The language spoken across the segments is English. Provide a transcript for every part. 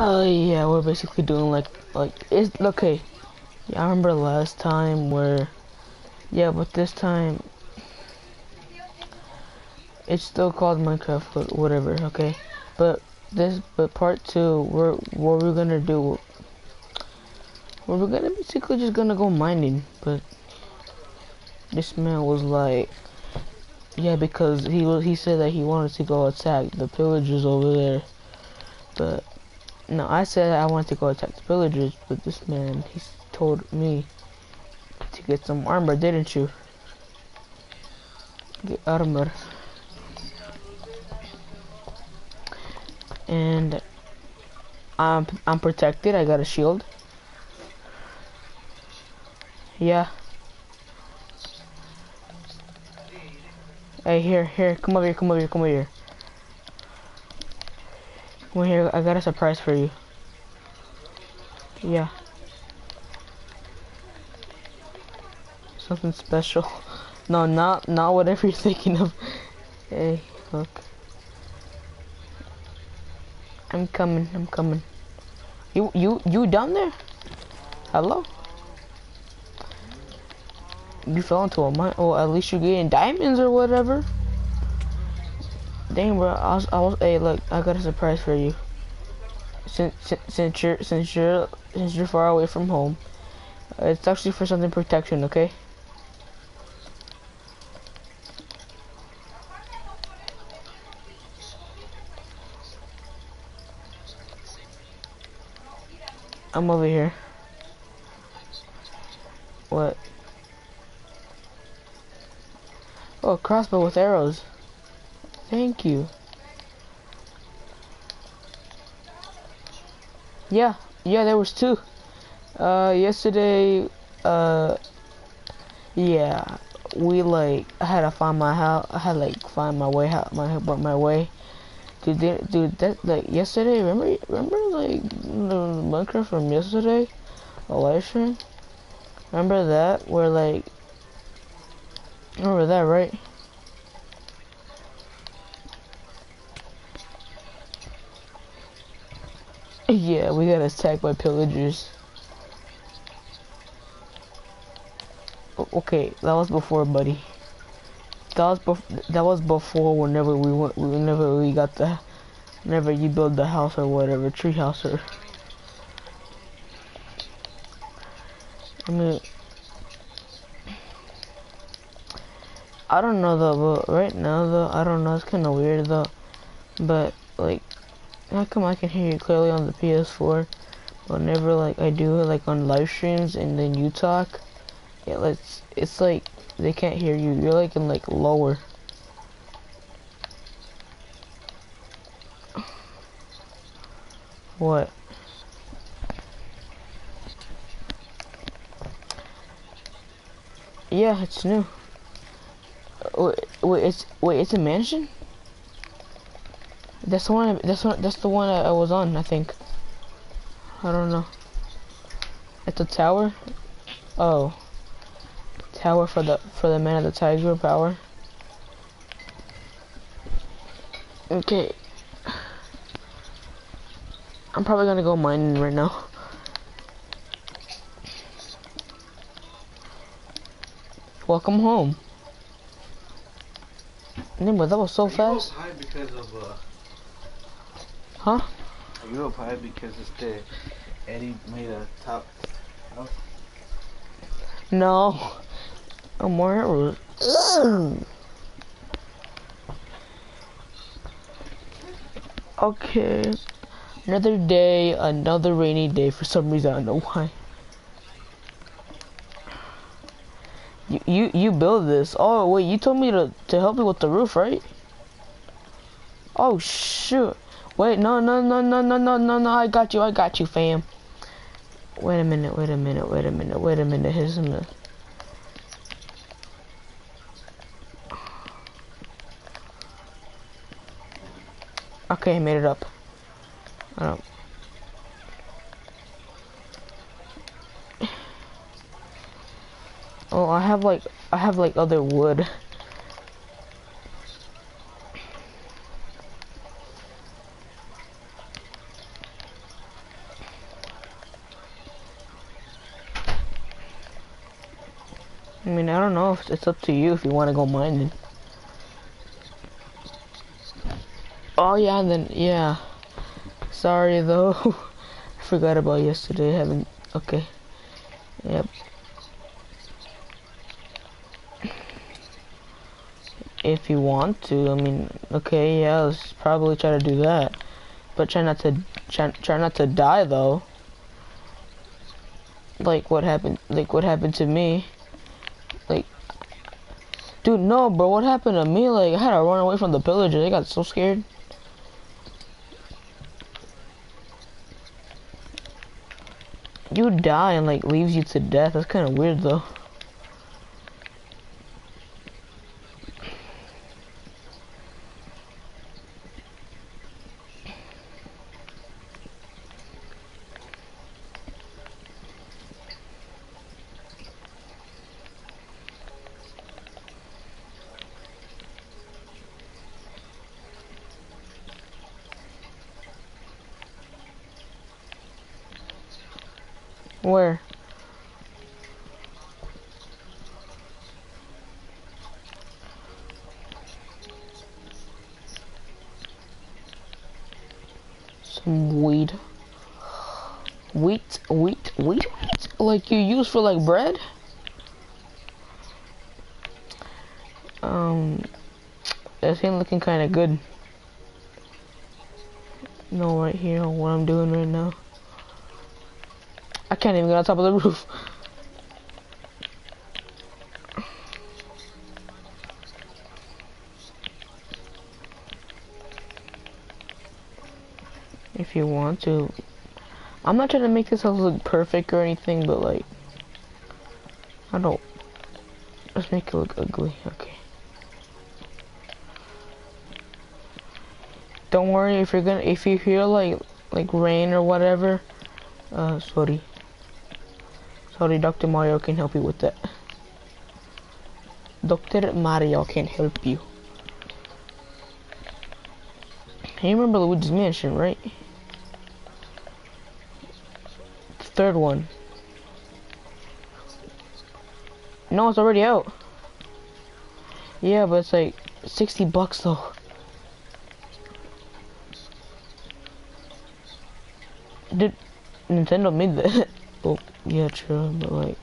Uh, yeah, we're basically doing like, like, it's, okay. Yeah, I remember last time where, yeah, but this time, it's still called Minecraft, but whatever, okay? But this, but part two, we're, what we're gonna do, we're gonna basically just gonna go mining, but this man was like, yeah, because he was, he said that he wanted to go attack the pillagers over there, but no, I said I wanted to go attack the villagers, but this man, he told me to get some armor, didn't you? Get armor. And I'm I'm protected. I got a shield. Yeah. Hey, here, here, come over here, come over here, come over here. Well, here, I got a surprise for you. Yeah. Something special. No, not not whatever you're thinking of. Hey, look. I'm coming. I'm coming. You you you down there? Hello? You fell into a mine. Oh, at least you're getting diamonds or whatever. Dang, bro. I was, I was. Hey, look, I got a surprise for you. Since, since you're, since you're, since you're far away from home, it's actually for something protection. Okay. I'm over here. What? Oh, crossbow with arrows. Thank you. Yeah, yeah, there was two. Uh, yesterday, uh, yeah, we like, I had to find my house, I had like find my way out, my, my way. Dude, they, dude, that, like, yesterday, remember, remember, like, the Minecraft from yesterday? Stream? Remember that, where, like, remember that, right? Yeah, we got attacked by pillagers. Okay, that was before, buddy. That was bef that was before whenever we went whenever we got the whenever you build the house or whatever, tree house or I mean I don't know though, but right now though, I don't know, it's kinda weird though. But like how come I can hear you clearly on the PS4? Whenever like I do it like on live streams and then you talk, yeah, it's it's like they can't hear you. You're like in like lower. What? Yeah, it's new. Wait, wait, it's wait, it's a mansion. That's the one. That's one. That's the one I was on. I think. I don't know. At the tower. Oh. Tower for the for the man of the tiger power. Okay. I'm probably gonna go mining right now. Welcome home. Nimble, that was so fast. Uh Huh? Up high because it's the Eddie made a top house. No. Oh, more arrows. Okay. Another day, another rainy day for some reason, I don't know why. You, you, you build this. Oh, wait, you told me to, to help you with the roof, right? Oh, shoot. Wait, no, no, no, no, no, no, no, no, I got you, I got you, fam. Wait a minute, wait a minute, wait a minute, wait a minute, here's a minute. Uh, okay, I made it up. I don't. Oh, I have like, I have like other wood. mean, I don't know it's up to you if you want to go mining. Oh yeah, and then yeah. Sorry though, I forgot about yesterday. I haven't. Okay. Yep. If you want to, I mean, okay, yeah, let's probably try to do that, but try not to try, try not to die though. Like what happened? Like what happened to me? Like, dude, no, bro. What happened to me? Like, I had to run away from the pillagers. I got so scared. You die and like leaves you to death. That's kind of weird though. For like bread? Um, that ain't looking kind of good. No, right here, what I'm doing right now. I can't even get on top of the roof. If you want to. I'm not trying to make this house look perfect or anything, but like, I don't. Let's make it look ugly. Okay. Don't worry if you're gonna if you hear like like rain or whatever. Uh, sorry. Sorry, Dr. Mario can help you with that. Dr. Mario can help you. You remember Luigi's Mansion, right? Third one. No, it's already out. Yeah, but it's like 60 bucks though. Did Nintendo made that? oh, yeah, true, but like.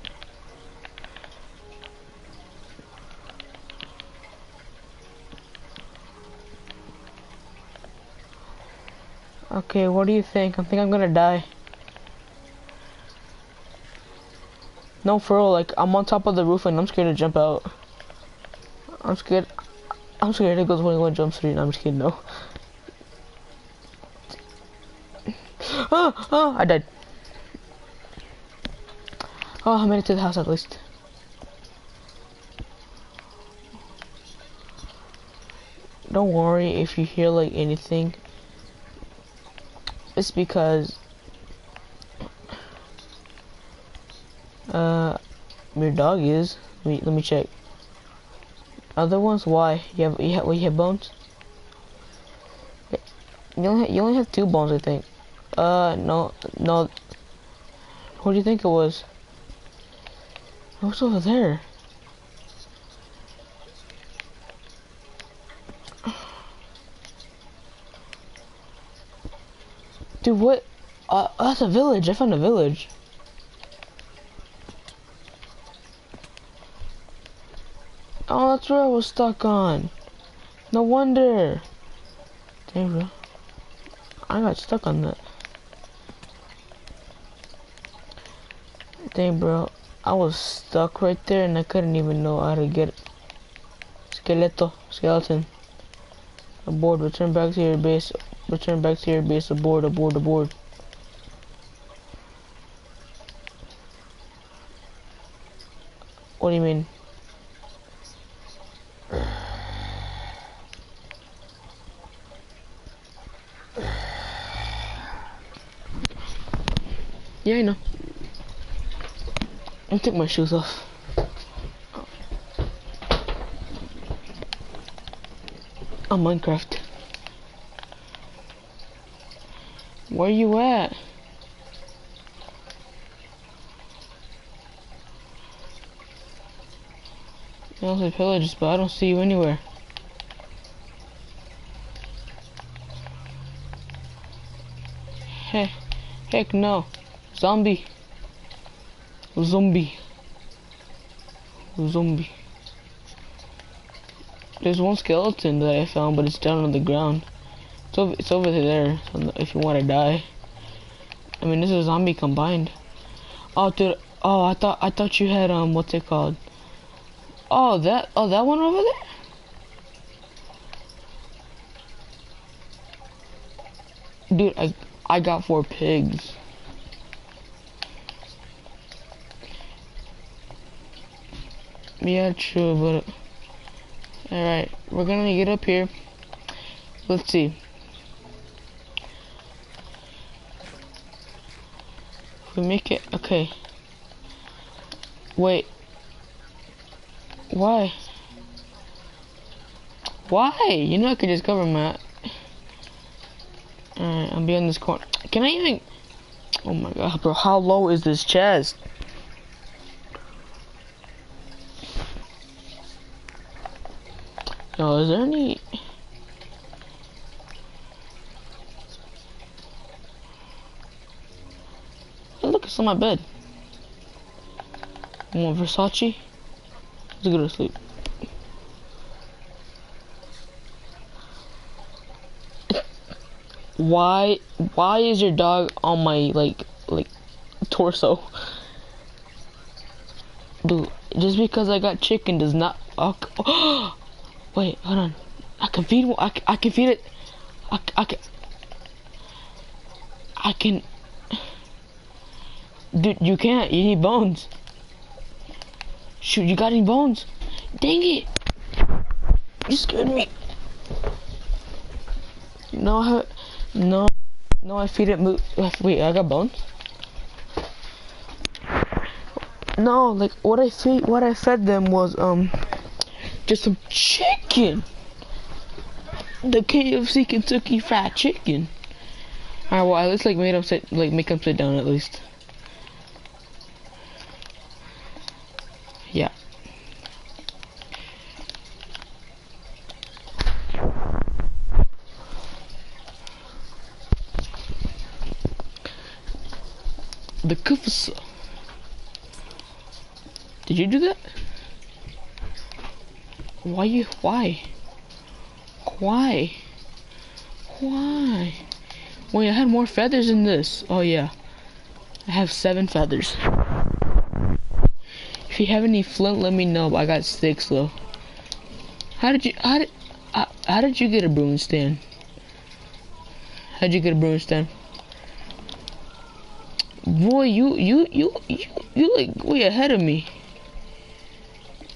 Okay, what do you think? I think I'm gonna die. No, for real, like, I'm on top of the roof and I'm scared to jump out. I'm scared. I'm scared it goes 21 jump street. I'm just kidding, no. oh, oh, I died. Oh, I made it to the house at least. Don't worry if you hear like anything. It's because uh your dog is. Let me let me check. Other ones? Why? You have you have you have bones? You only have, you only have two bones, I think. Uh, no, no. What do you think it was? What's over there? Dude, what? Uh, that's a village. I found a village. Oh, that's where I was stuck on. No wonder. Damn, bro. I got stuck on that. Dang, bro. I was stuck right there and I couldn't even know how to get it. Skeleto, skeleton. Aboard, return back to your base. Return back to your base. Aboard, aboard, aboard. What do you mean? Yeah, I know. I took my shoes off. On Minecraft. Where are you at? Mostly pillagers, but I don't see you anywhere. Hey, heck no. Zombie. Zombie. Zombie. There's one skeleton that I found, but it's down on the ground. It's over, it's over there if you want to die. I mean, this is a zombie combined. Oh, dude. Oh, I thought I thought you had um, what's it called? Oh, that oh that one over there. Dude, I I got four pigs. Yeah, true, but all right, we're gonna get up here. Let's see. we make it okay. Wait. Why? Why? You know I could just cover my. Alright, I'm behind this corner. Can I even? Oh my god, bro! How low is this chest? Yo, is there any? Oh, look, it's on my bed. I want Versace. Let's go to sleep. Why why is your dog on my like like torso? Dude, just because I got chicken does not oh, Wait, hold on. I can feed I, I can feed it. I, I can I can Dude, you can't. You need bones. Shoot, you got any bones? Dang it. You scared me. No, I, no, no, I feed it move. Wait, I got bones? No, like, what I feed, what I fed them was, um, just some chicken. The KFC Kentucky Fried Chicken. Alright, well, at least, like, made them sit, like, make them sit down at least. Yeah. The Kufasa. Did you do that? Why you, why? Why? Why? Wait, I had more feathers in this. Oh yeah. I have seven feathers. If you have any flint, let me know. I got sticks though. How did you? How did? Uh, how did you get a broomstick? How'd you get a broomstick? Boy, you you you you you like way ahead of me.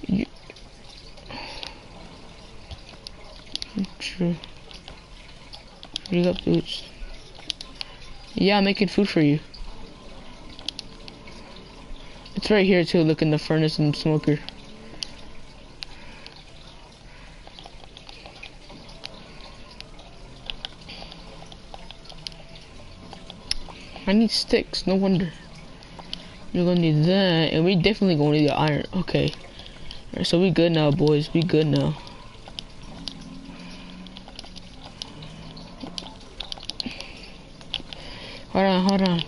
You, true. You got boots. Yeah, I'm making food for you. It's right here too, look in the furnace and smoker. I need sticks, no wonder. You're gonna need that, and we definitely gonna need the iron. Okay. Alright, so we good now, boys. We good now. Hold on, hold on.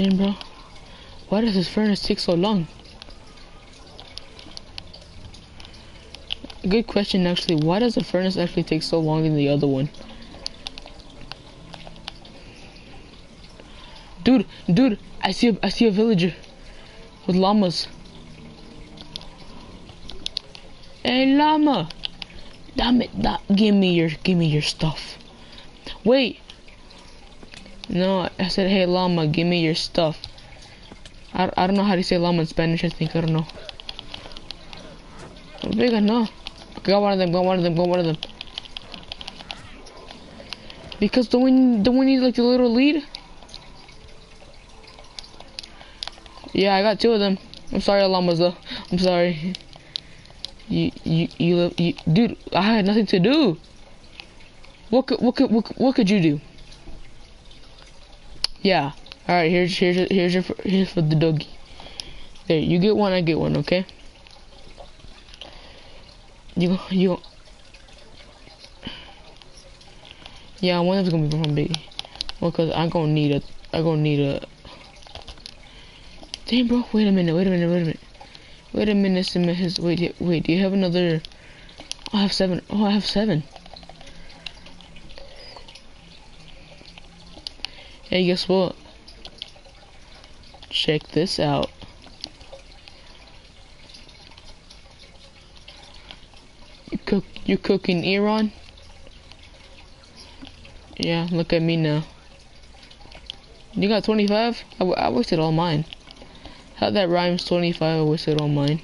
Damn, bro. Why does this furnace take so long? Good question, actually. Why does the furnace actually take so long than the other one? Dude, dude, I see a, I see a villager with llamas. Hey, llama. Damn it, that, give me your, give me your stuff. Wait, no, I said, hey, llama, give me your stuff. I, I don't know how to say llama in Spanish, I think. I don't know. Vega, no. Go one of them, go one of them, go one of them. Because don't we, don't we need like the little lead? Yeah, I got two of them. I'm sorry, llamas, though. I'm sorry. You, you, you, you, dude, I had nothing to do. What could, what could, what, what could you do? Yeah. All right, here's here's here's your here's for the doggy. There, you get one, I get one, okay? You you. Yeah, one of gonna be from Biggie. Well, cause I'm gonna need a, I'm gonna need a. Damn, bro, wait a minute, wait a minute, wait a minute, wait a minute, wait, wait, do you have another? Oh, I have seven. Oh, I have seven. Hey, guess what? Check this out. You cook, you cooking iron? Yeah, look at me now. You got 25? I, I wasted all mine. How that rhymes 25, I wasted all mine.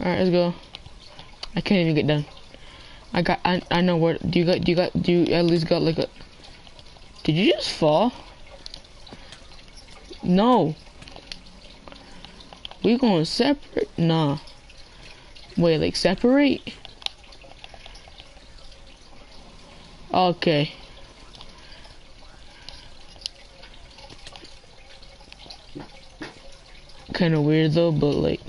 Alright, let's go. I can't even get done. I got, I, I know where, do you got, do you got, do you at least got like a, did you just fall? No. We going separate? Nah. Wait, like separate? Okay. Kind of weird though, but like.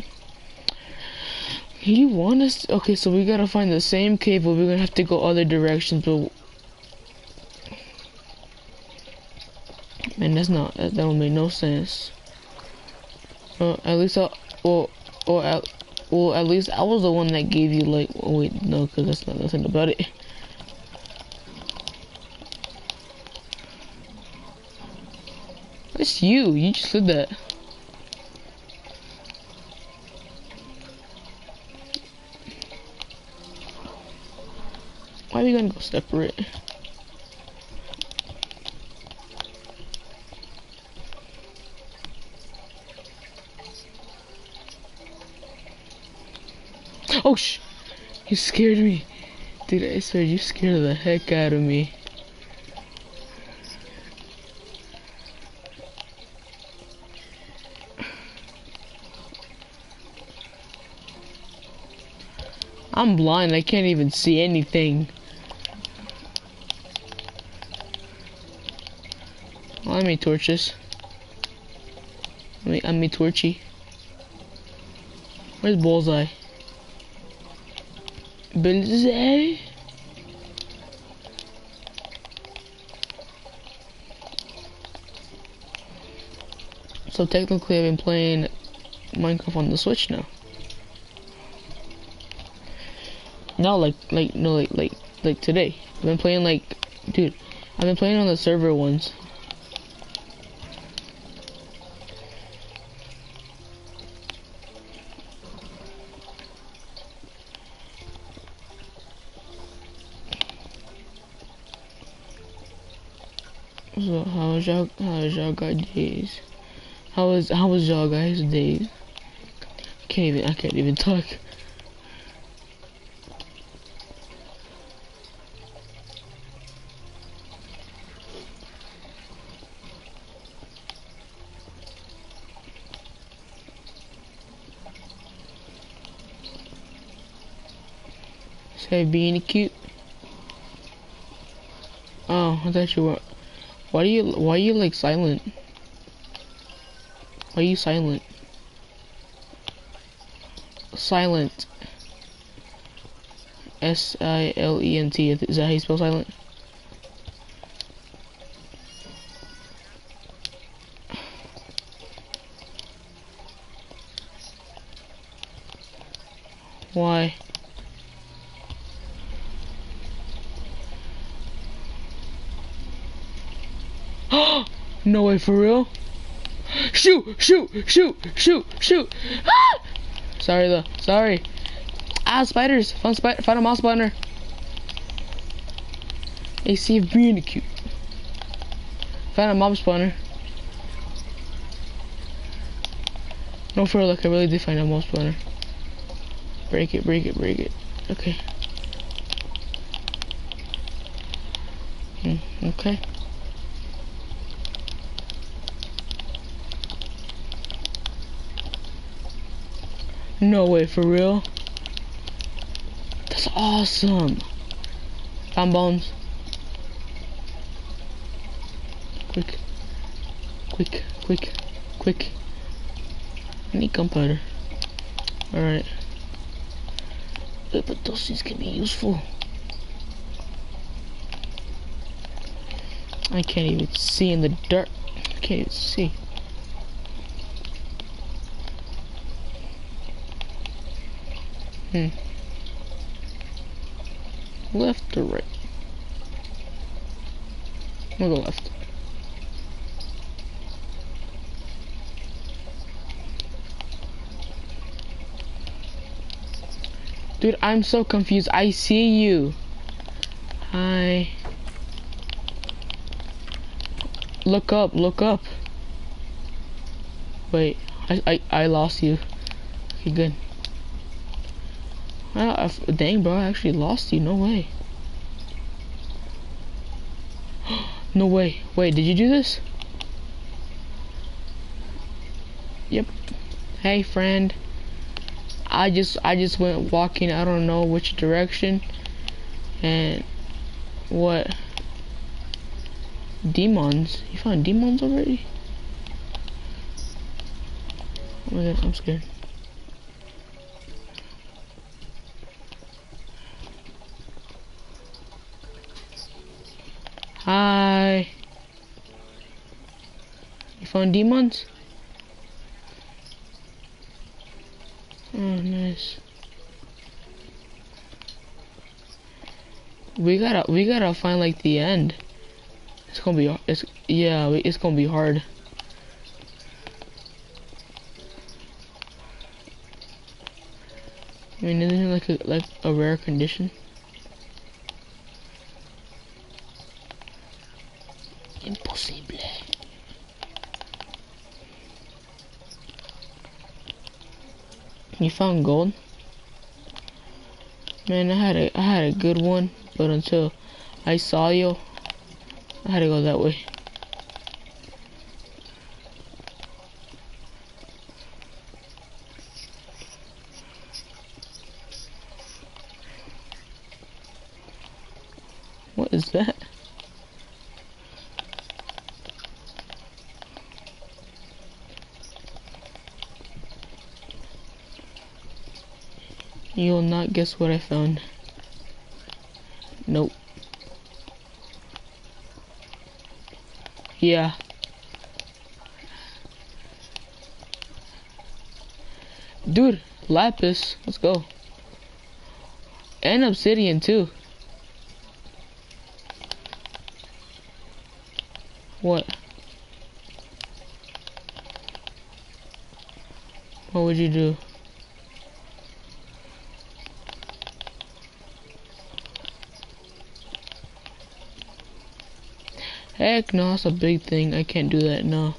You want us? Okay, so we gotta find the same cave, but we're gonna have to go other directions. But man, that's not that don't make no sense. Well, at least I, or or at, well, at least I was the one that gave you like. Oh, wait, no, because that's not nothing about it. It's you. You just said that. Why are we gonna go separate? Oh sh! You scared me. Dude, I swear you scared the heck out of me. I'm blind, I can't even see anything. I made torches. I made, I made torchy. Where's Bullseye? Bullseye? So technically I've been playing Minecraft on the Switch now. No, like, like, no, like, like, like today. I've been playing like, dude, I've been playing on the server ones. So how was y'all how was y'all guys days? How was how was y'all guys days? Can't even I can't even talk. Say being cute. Oh, I thought you were. Why you? Why are you like silent? Why are you silent? Silent. S I L E N T. Is that how you spell silent? Why? no way, for real? Shoot, shoot, shoot, shoot, shoot. Ah! Sorry though, sorry. Ah, spiders. Found, spider, found a mouse spawner. AC of being cute. Found a mob spawner. No, for like I really did find a mob spawner. Break it, break it, break it. Okay. Hmm, okay. No way, for real? That's awesome. Found bones. Quick. Quick, quick, quick. I need gunpowder. Alright. Wait, but those things can be useful. I can't even see in the dark. I can't even see. Hmm. Left or right? Go left. Dude, I'm so confused. I see you. Hi. Look up, look up. Wait, I I, I lost you. Okay, good. Well, I, dang, bro, I actually lost you. No way. no way. Wait, did you do this? Yep. Hey, friend. I just I just went walking I don't know which direction and what demons you found demons already oh my god I'm scared hi found demons Oh, nice. We gotta, we gotta find like the end. It's gonna be, it's, yeah, it's gonna be hard. I mean, isn't it like a, like a rare condition? Impossible. You found gold? Man, I had a I had a good one, but until I saw you, I had to go that way. What is that? You will guess what I found. Nope. Yeah. Dude, lapis. Let's go. And obsidian too. What? What would you do? Heck no, that's a big thing. I can't do that, no.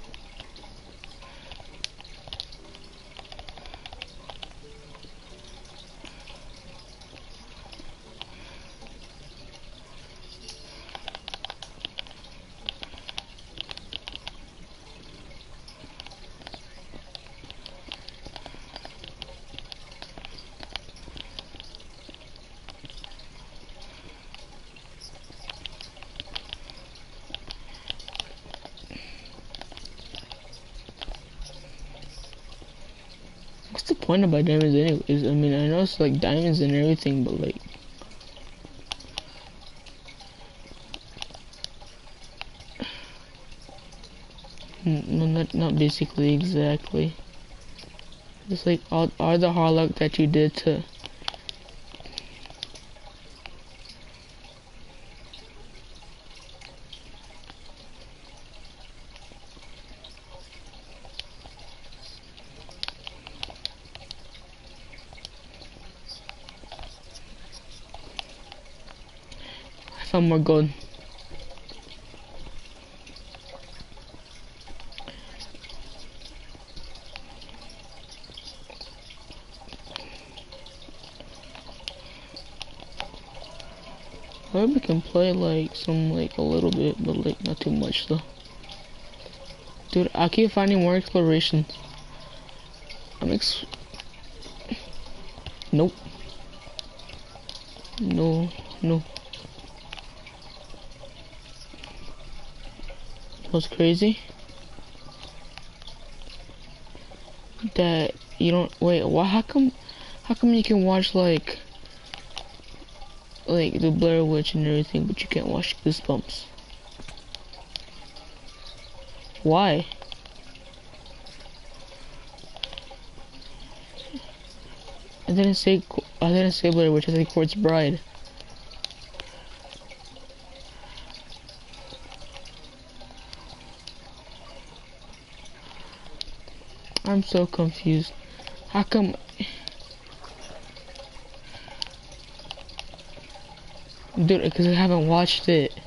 Point about diamonds anyways? I mean, I know it's like diamonds and everything, but like... No, not, not basically, exactly. It's like all, all the hard luck that you did to... Oh I found more gold. Maybe we can play like some like a little bit, but like not too much though. Dude, I keep finding more exploration. I'm ex. Nope. No, no. was crazy? That you don't wait. Why? How come? How come you can watch like like the Blair Witch and everything, but you can't watch Goosebumps? Why? I didn't say I didn't say Blair Witch. I said Corpse Bride. I'm so confused. How come? Dude, because I haven't watched it.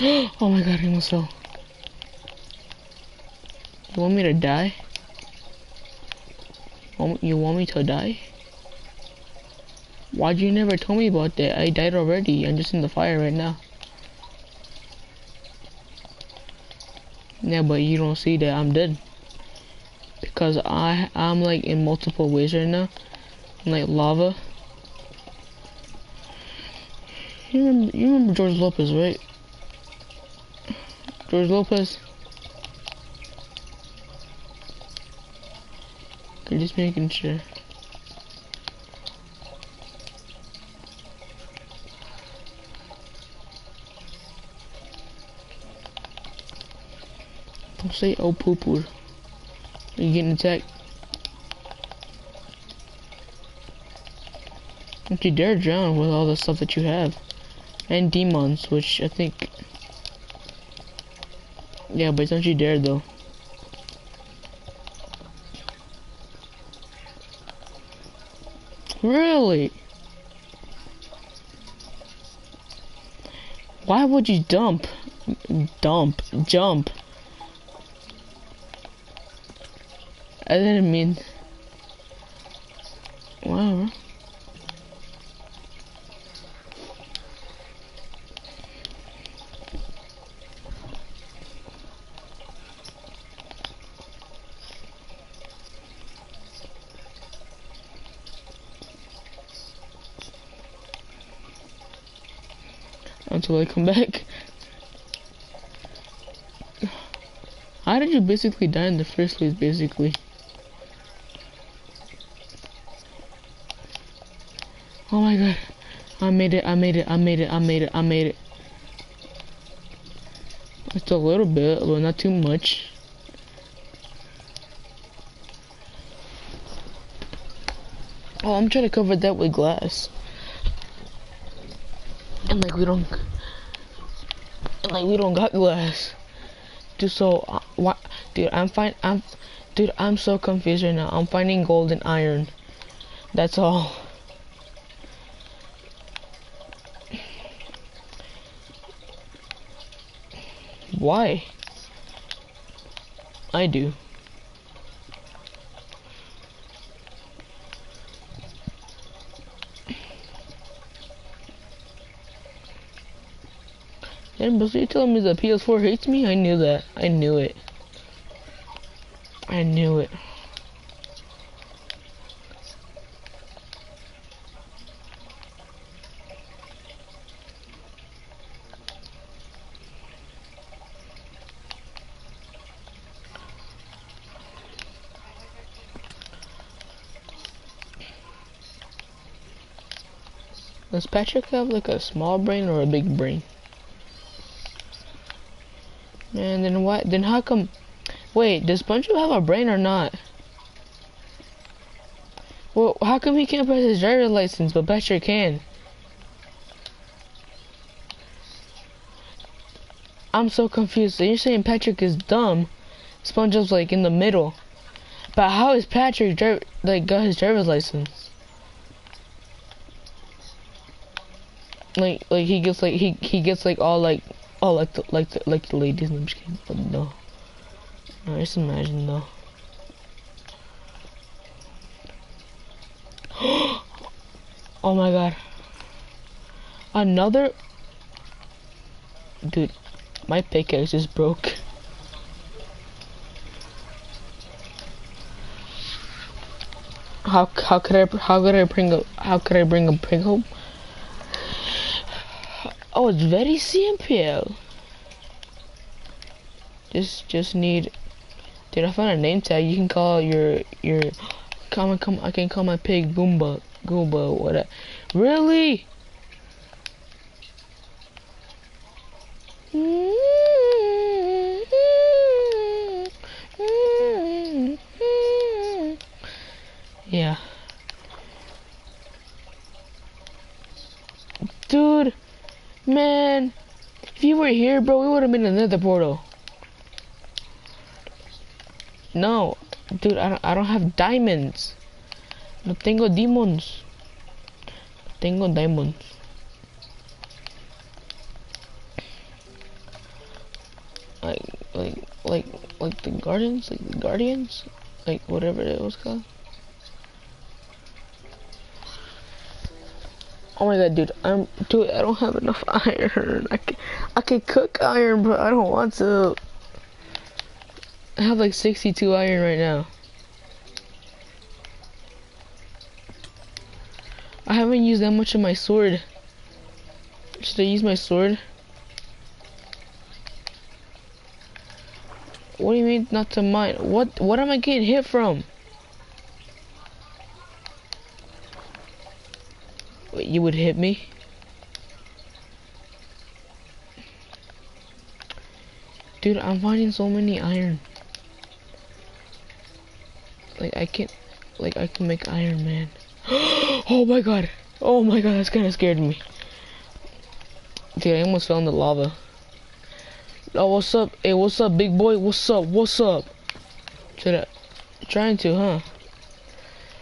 oh my god, I almost fell. You want me to die? You want me to die? Why'd you never tell me about that? I died already. I'm just in the fire right now. Yeah, but you don't see that I'm dead. Because I, I'm like in multiple ways right now. I'm like lava. You remember, you remember George Lopez, right? George Lopez. Just making sure. Don't say oh poo poo. Are you getting attacked? Don't you dare drown with all the stuff that you have. And demons, which I think... Yeah, but don't you dare though. Really? Why would you dump? Dump. Jump. I didn't mean... Whatever. Until I come back. How did you basically die in the first place, basically? Oh my god. I made it, I made it, I made it, I made it, I made it. It's a little bit, but not too much. Oh, I'm trying to cover that with glass. Like we don't like we don't got glass. Dude, so uh, what? Dude, I'm fine. I'm, dude, I'm so confused right now. I'm finding gold and iron. That's all. Why? I do. And but you telling me the PS4 hates me? I knew that. I knew it. I knew it. Does Patrick have like a small brain or a big brain? And then what? Then how come? Wait, does SpongeBob have a brain or not? Well, how come he can't pass his driver's license, but Patrick can? I'm so confused. So you're saying Patrick is dumb? SpongeBob's like in the middle. But how is Patrick like got his driver's license? Like, like he gets like he he gets like all like Oh, like the like the like the ladies. I'm just kidding. But no. No, just imagine though. oh my god. Another. Dude, my pickaxe is broke. how how could I how could I bring a how could I bring a pig home? It's very simple. Just just need. Dude, I found a name tag. You can call your your. Come come. I can call my pig Goomba Goomba whatever. Really? Yeah. Dude, man, were here, bro, we would have been another portal. No, dude, I don't, I don't have diamonds. No tengo demons. Tengo diamonds. Like, like, like, like the guardians, like the guardians, like whatever it was called. Oh my god, dude, I'm, dude, I don't have enough iron. I can, I can cook iron, but I don't want to. I have like 62 iron right now. I haven't used that much of my sword. Should I use my sword? What do you mean not to mine? What what am I getting hit from? You would hit me? Dude, I'm finding so many iron. Like I can like I can make Iron Man. oh my god. Oh my god, that's kinda scared me. Dude, I almost fell in the lava. Oh, what's up? Hey, what's up, big boy? What's up? What's up? Should I? Trying to, huh?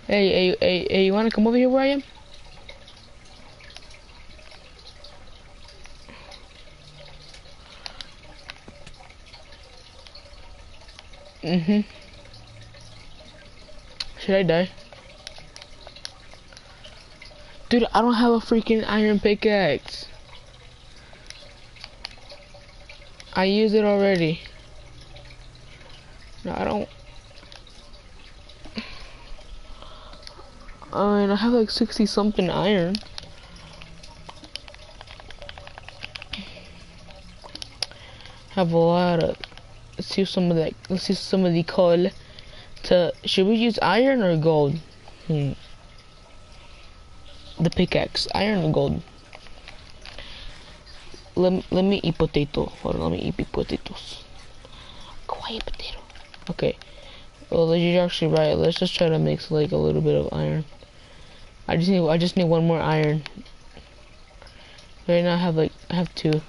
Hey, hey, hey, hey, you wanna come over here where I am? Mm-hmm. Should I die? Dude, I don't have a freaking iron pickaxe. I used it already. No, I don't. I mean, I have like 60 something iron. Have a lot of. Let's see some of that. Let's see some of the coal. To should we use iron or gold? Hmm. The pickaxe, iron or gold? Let let me eat potato. On, let me eat potatoes. Quiet potato. Okay. Well, you're actually right. Let's just try to mix like a little bit of iron. I just need I just need one more iron. Right now I have like I have two.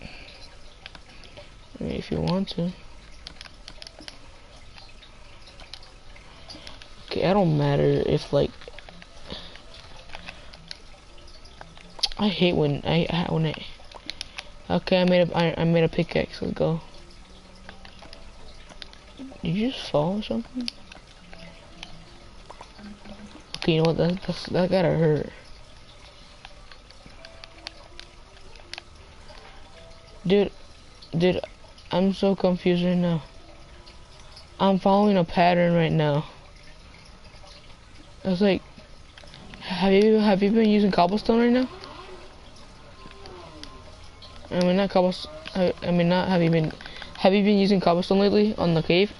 I mean, if you want to. Okay, I don't matter if like. I hate when I when I. Okay, I made a I, I made a pickaxe. Let's go. Did you just fall or something? Okay, you know what? That that's, that gotta hurt. Dude, dude, I'm so confused right now. I'm following a pattern right now. It's like, have you have you been using cobblestone right now? I mean not cobblestone. I, I mean not. Have you been have you been using cobblestone lately on the cave?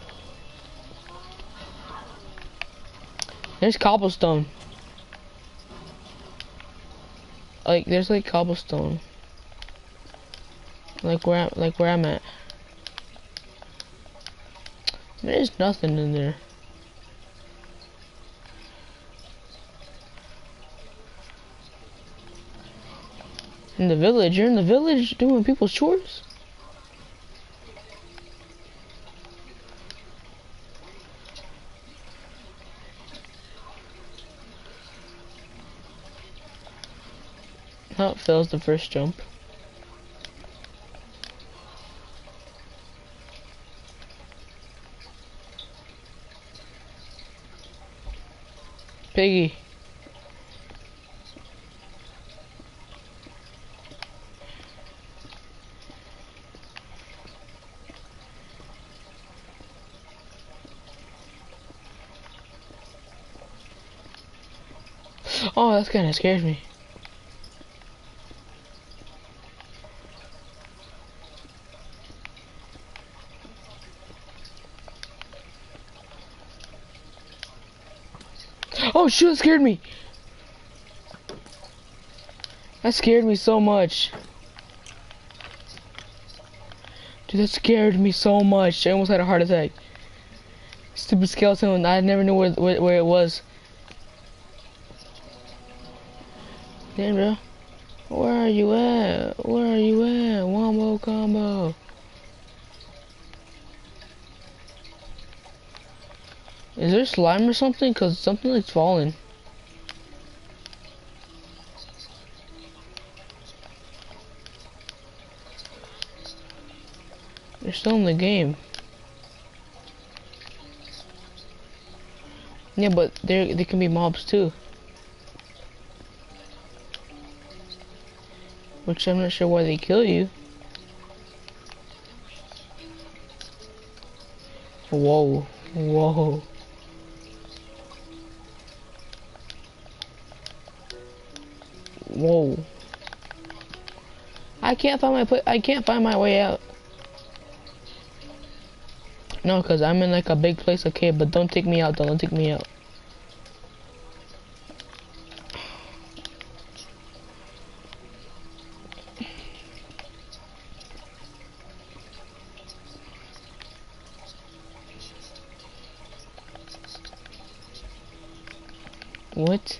There's cobblestone. Like there's like cobblestone. Like where like where I'm at. There's nothing in there. In the village? You're in the village doing people's chores? Oh, that fails the first jump. piggy. Oh, that's kind of scares me. Shoot, that scared me. That scared me so much. Dude, that scared me so much. I almost had a heart attack. Stupid skeleton, I never knew where, where, where it was. Damn, bro. Where are you at? Where are you at? Is there slime or something? Cause something is falling. They're still in the game. Yeah, but there they can be mobs too. Which I'm not sure why they kill you. Whoa, whoa. Whoa. I can't find my pla I can't find my way out. No, cause I'm in like a big place, okay, but don't take me out don't take me out. What?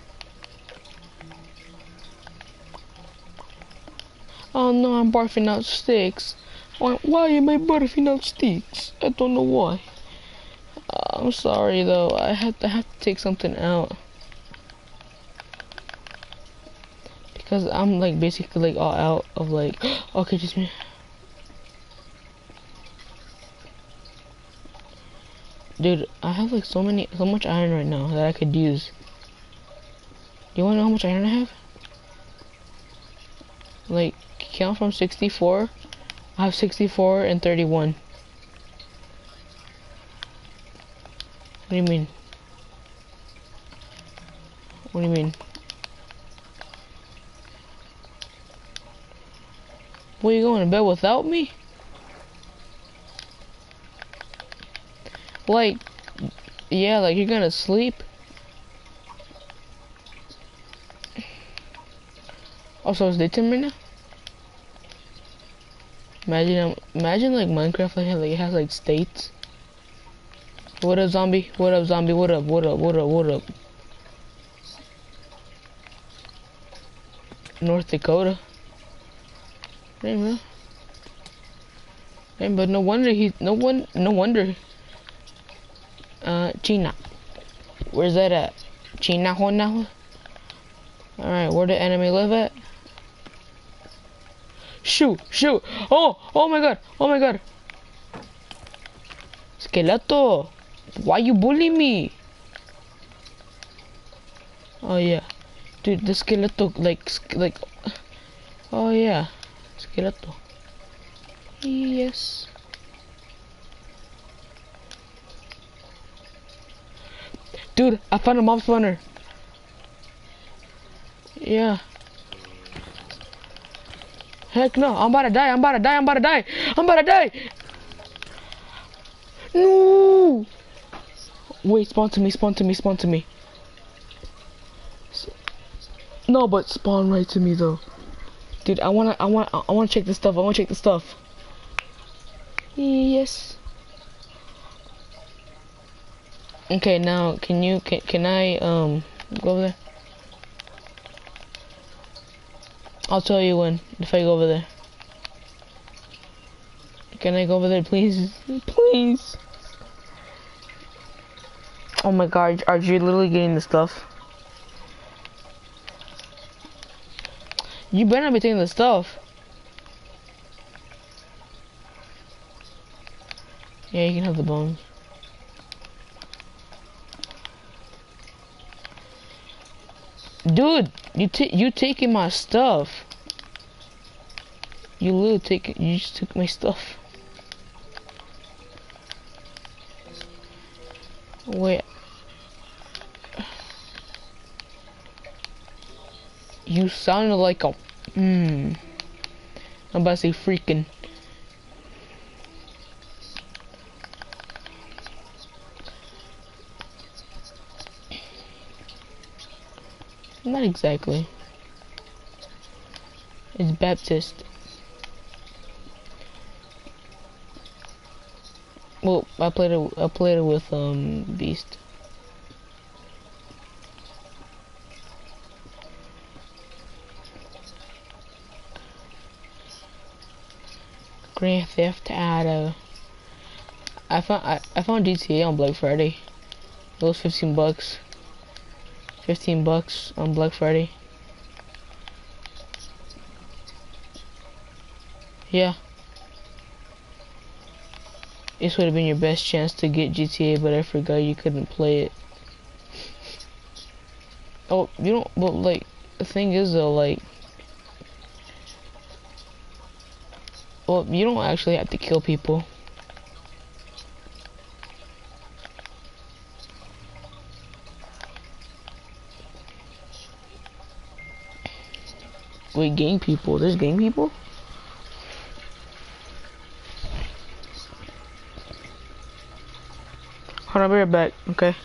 Oh no, I'm barfing out sticks. Why, am I barfing out sticks? I don't know why. Uh, I'm sorry though, I had to have to take something out. Because I'm like basically like all out of like, okay, just me. Dude, I have like so many, so much iron right now that I could use. Do you wanna know how much iron I have? Like, count from 64. I have 64 and 31. What do you mean? What do you mean? What, you going to bed without me? Like, yeah, like you're gonna sleep? Oh, also, is daytime right now? Imagine, imagine like Minecraft like, like it has like states. What up, zombie? What up, zombie? What up? What up? What up? What up? North Dakota. Damn, man. Damn, but no wonder he, no one, no wonder. Uh, China. Where's that at? China, now. Alright, where the enemy live at? Shoot, shoot. Oh, oh my god, oh my god. Skeleto, why you bully me? Oh yeah. Dude, the skeleto, like, like, oh yeah. Skeleto. Yes. Dude, I found a mob spawner. Yeah. Heck no, I'm about to die, I'm about to die, I'm about to die, I'm about to die! No! Wait, spawn to me, spawn to me, spawn to me. No, but spawn right to me though. Dude, I wanna, I want, I wanna check this stuff, I wanna check the stuff. Yes. Okay, now, can you, can, can I, um, go over there? I'll tell you when, if I go over there. Can I go over there, please? Please. Oh my god, are you literally getting the stuff? You better not be taking the stuff. Yeah, you can have the bones. Dude, you t you taking my stuff. You literally take you just took my stuff. Wait. You sounded like a. Mmm. I'm about to say freaking. Not exactly. It's Baptist. Well, I played it. I played it with um Beast. Grand Theft Auto. I found I, I found GTA on Black Friday. It was 15 bucks. 15 bucks on Black Friday. Yeah. This would have been your best chance to get GTA, but I forgot you couldn't play it. Oh, you don't, but like, the thing is though, like, well, you don't actually have to kill people. Wait, gang people? There's gang people? Hold on, be right back, okay?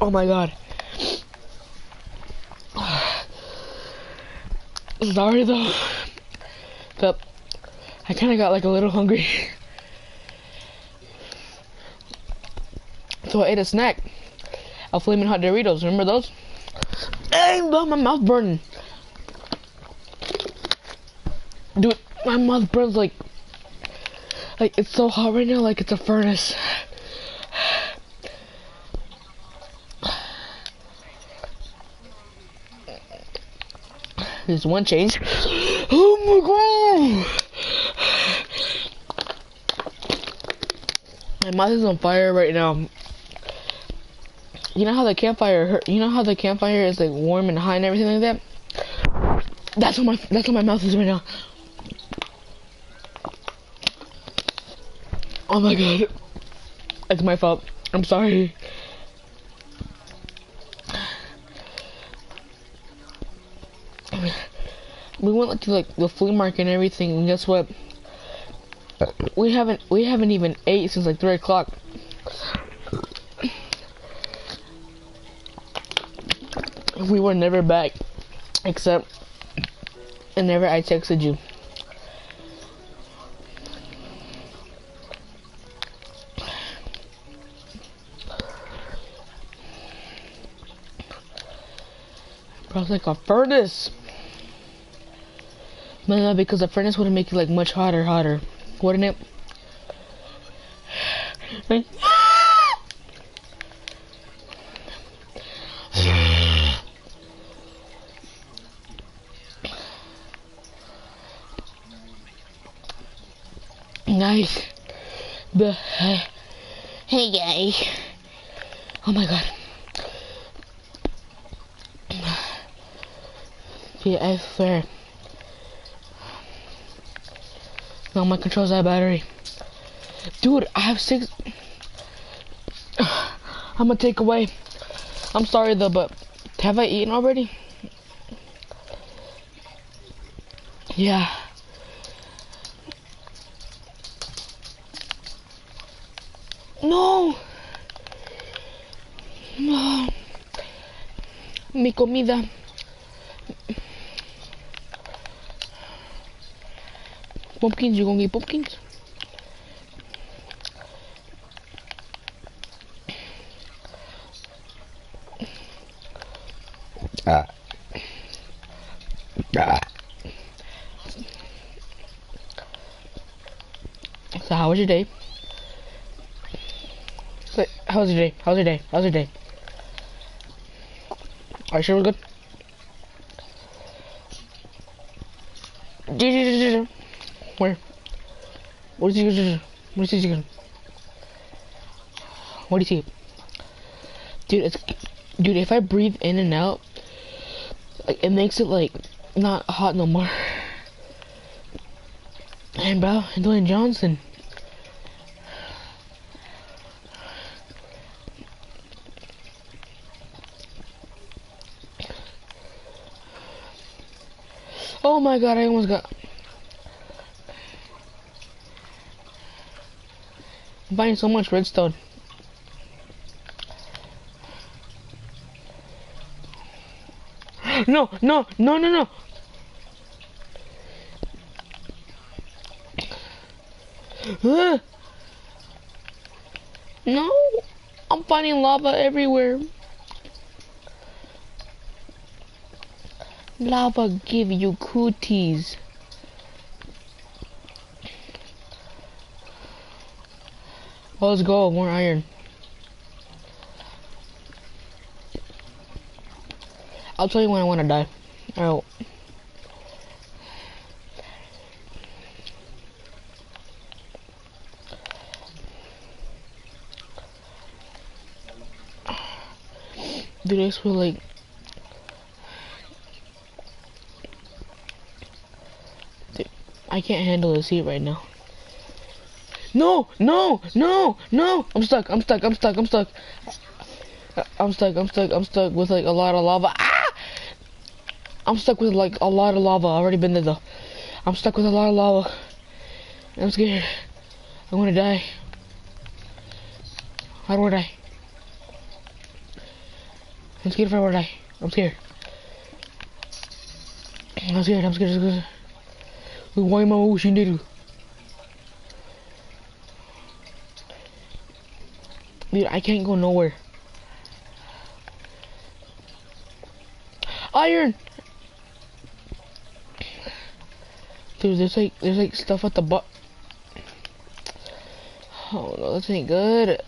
Oh my god. Sorry though. But I kinda got like a little hungry. So I ate a snack. A flaming hot Doritos, remember those? Dang, bro, my mouth burning. Dude, my mouth burns like, like it's so hot right now, like it's a furnace. There's one change. Oh my god! My mouth is on fire right now. You know how the campfire, you know how the campfire is like warm and high and everything like that? That's what my, that's what my mouth is right now. Oh my god. It's my fault. I'm sorry. We went to like the flea market and everything, and guess what? We haven't we haven't even ate since like three o'clock. We were never back, except, and never I texted you. It's like a furnace. But no, because the furnace would make it like much hotter, hotter, wouldn't it? Nice. But, uh, hey guys. Oh my god. Yeah, I swear. No, my controls that battery. Dude, I have six. I'm gonna take away. I'm sorry though, but have I eaten already? Yeah. No. No. Mi comida. Pumpkins, you gonna get pumpkins? Ah. Ah. So how was your day? Wait, how was your day? How was your day? How was your day? Are you sure was good? Where? What is he? What do you see? Dude, it's dude. If I breathe in and out, like it makes it like not hot no more. And bro, Dwayne Johnson. Oh my god, I almost got buying so much redstone. No, no, no, no, no. No, I'm finding lava everywhere. Lava give you cooties. Let's go. More iron. I'll tell you when I want to die. Oh. Dude, I feel like Dude, I can't handle this heat right now. No, no, no, no! I'm stuck, I'm stuck, I'm stuck, I'm stuck. I'm stuck, I'm stuck, I'm stuck with like a lot of lava. Ah! I'm stuck with like a lot of lava. I've already been there though. I'm stuck with a lot of lava. I'm scared. I'm gonna die. How do I die? I'm scared if I were to die. I'm scared. I'm scared, I'm scared, I'm scared. Why am I Shinderu? Dude, I can't go nowhere. Iron! Dude, there's like, there's like stuff at the butt. Oh no, this ain't good.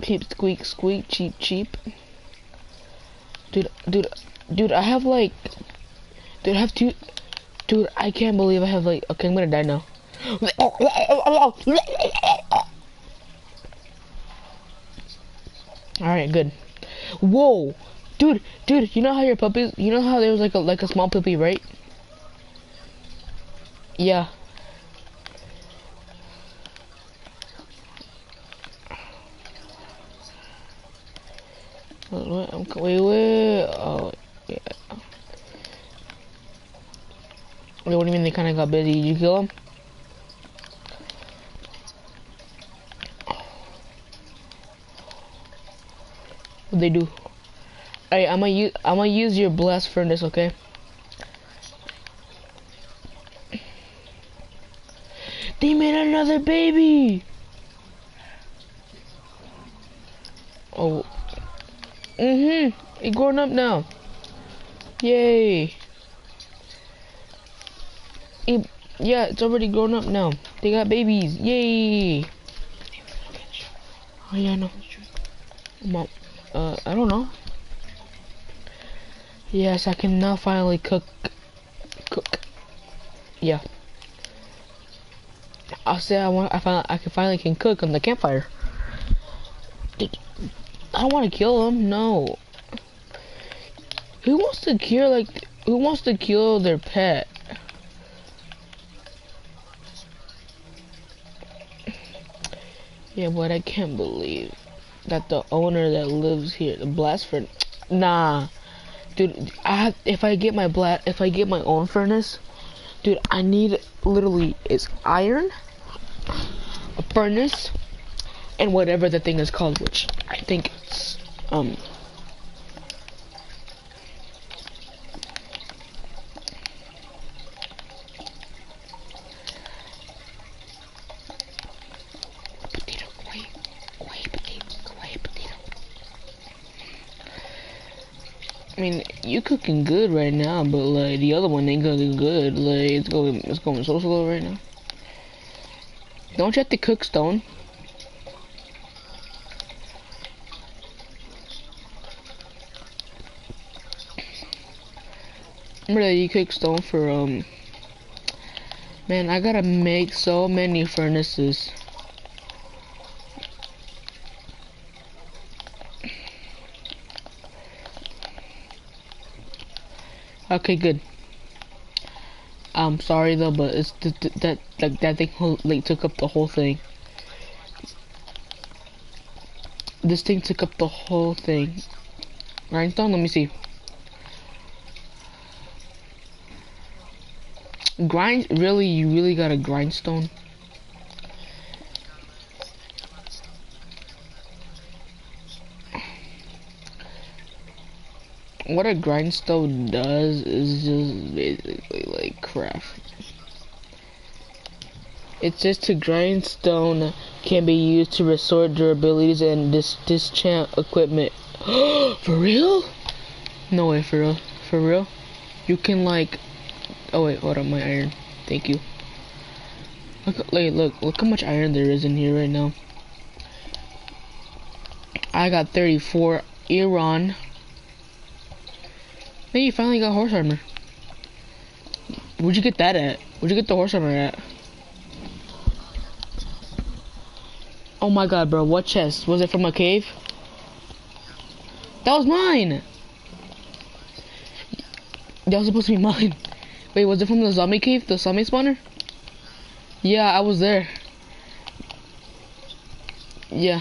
Peep, squeak, squeak, cheap, cheap. Dude, dude, dude, I have like, dude, I have two, dude, I can't believe I have like, okay, I'm gonna die now. Alright, good. Whoa! Dude, dude, you know how your puppies, you know how there was like a, like a small puppy, right? Yeah. Wait, wait, wait. Oh, yeah. Wait, what do you mean they kind of got busy? Did you kill them? What they do? Hey, I'm gonna use I'm gonna use your blast furnace, okay? They made another baby. Oh. Mhm. He grown up now. Yay. He, yeah, it's already grown up now. They got babies. Yay. Oh yeah, I know. Mom, uh, I don't know. Yes, I can now finally cook. Cook. Yeah. I'll say I want. I finally, I can finally can cook on the campfire. I don't want to kill him. No. Who wants to kill like? Who wants to kill their pet? Yeah, but I can't believe that the owner that lives here, the Blastford, nah, dude. I have, if I get my blat, if I get my own furnace, dude, I need literally it's iron, a furnace, and whatever the thing is called, which I think it's um. Potato, quiet, quiet, potato, quiet, potato. I mean, you cooking good right now, but like the other one ain't cooking good. Like it's going, it's going so slow right now. Don't you have to cook stone? Remember that you cook stone for um. Man, I gotta make so many furnaces. Okay, good. I'm sorry though, but it's th th that that thing like took up the whole thing. This thing took up the whole thing. Rhinestone, let me see. Grind, really, you really got a grindstone? What a grindstone does is just basically like craft. It's just to grindstone can be used to restore durabilities and dis dischant equipment. for real? No way, for real. For real? You can like Oh wait, hold on, my iron. Thank you. Look, look, look, look how much iron there is in here right now. I got 34 iron. Hey, you finally got horse armor. Where'd you get that at? Where'd you get the horse armor at? Oh my god, bro, what chest? Was it from a cave? That was mine! That was supposed to be mine. Wait, was it from the zombie cave? The zombie spawner? Yeah, I was there. Yeah.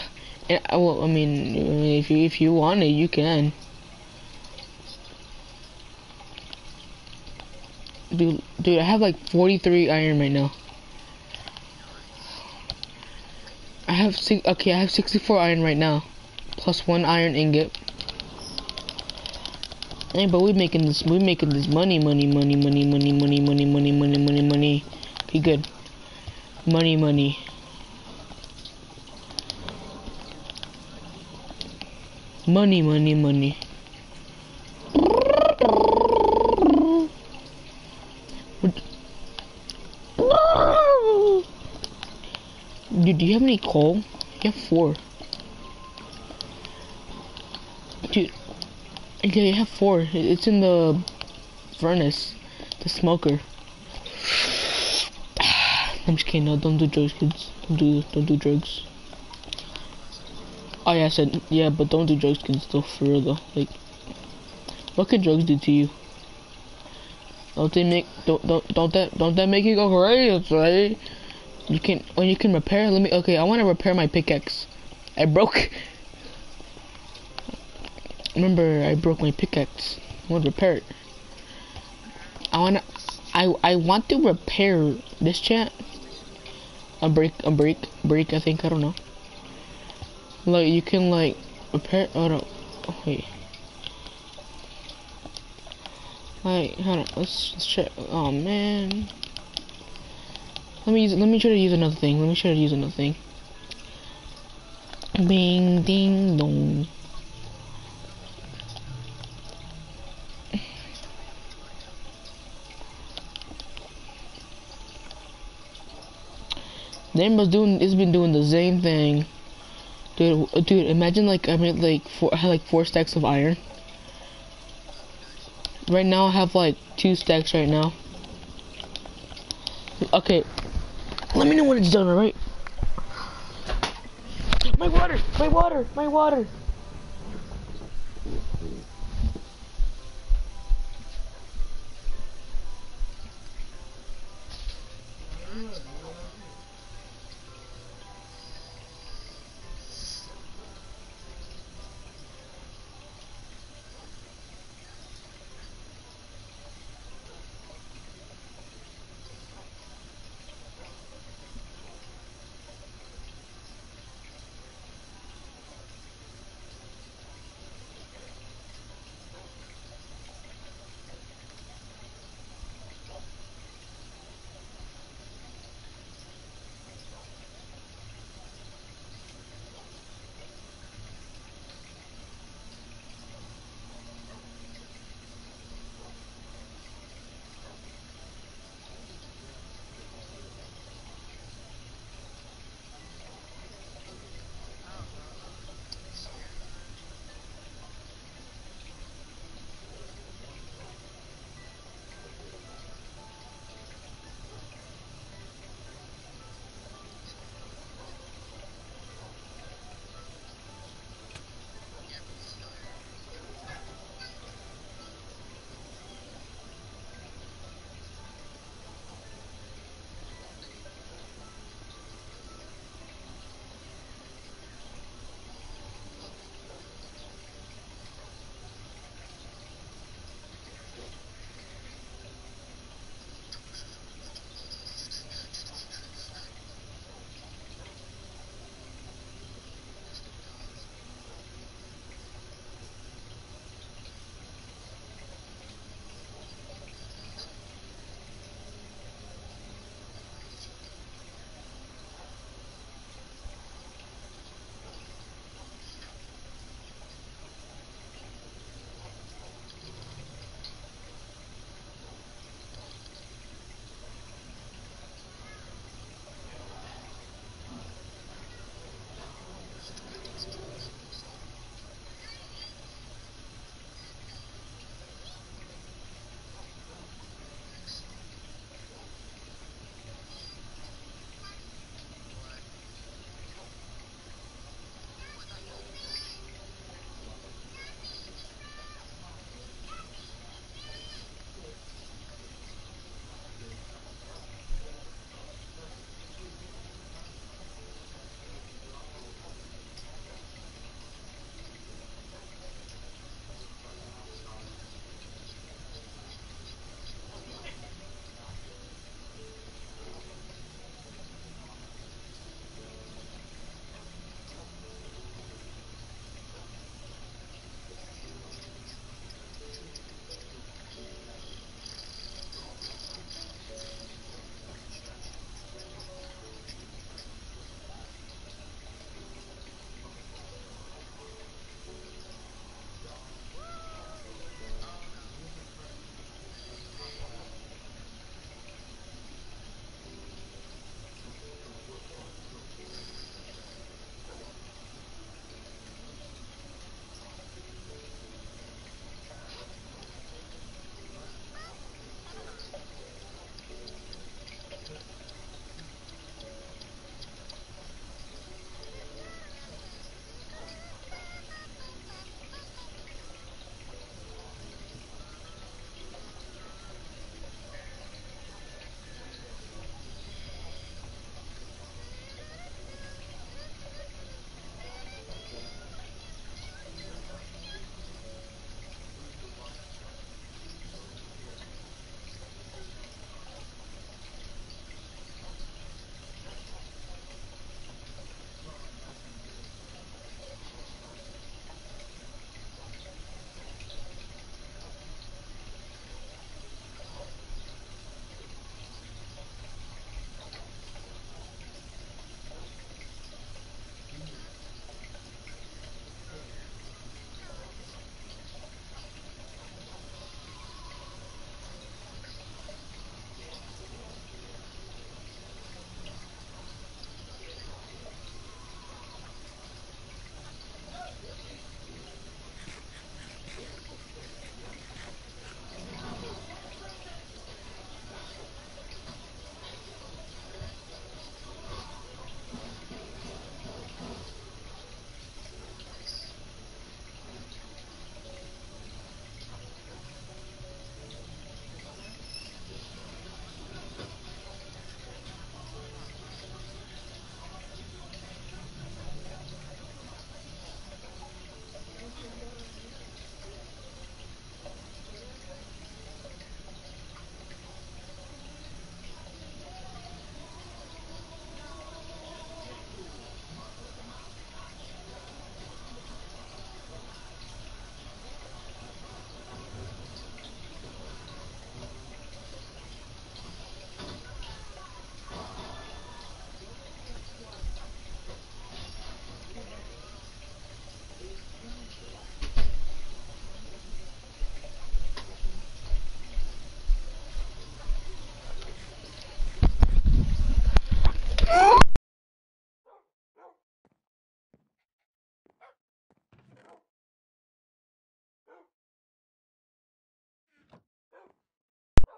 yeah uh, well, I mean, if you if you want it, you can. Dude, dude, I have like 43 iron right now. I have six. Okay, I have 64 iron right now, plus one iron ingot. Hey, but we making this. We making this money, money, money, money, money, money, money, money, money, money, money. Be good. Money, money. Money, money, money. Have coal? You four. Dude, yeah, you have four. It's in the furnace, the smoker. I'm just kidding. No, don't do drugs, kids. Don't do, don't do drugs. Oh yeah, I said yeah, but don't do drugs, kids. Though for real though, like, what can drugs do to you? Don't they make don't don't don't that don't that make you go crazy? You can oh you can repair. Let me okay. I want to repair my pickaxe. I broke. Remember, I broke my pickaxe. I want to repair it. I wanna, I I want to repair this chat. A break, a break, break. I think I don't know. Like you can like repair. Oh no, oh, wait. Like hold on. Let's, let's check. Oh man. Let me use. Let me try to use another thing. Let me try to use another thing. Bing ding dong. Them was doing it's been doing the same thing. Dude dude, imagine like I made like four I had like four stacks of iron. Right now I have like two stacks right now. Okay. Let me know when it's done, alright? My water! My water! My water!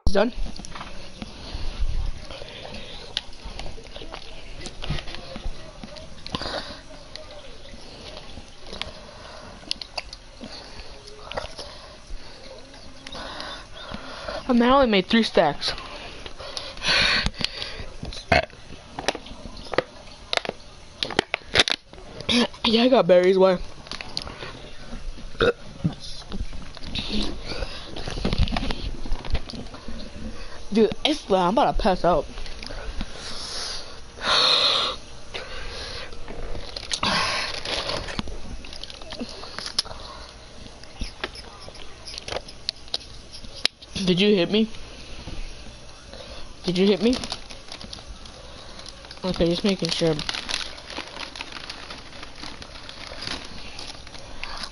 It's done. I mean, I only made three stacks. yeah, I got berries. Why? Dude, it's I'm about to pass out. Did you hit me? Did you hit me? Okay, just making sure.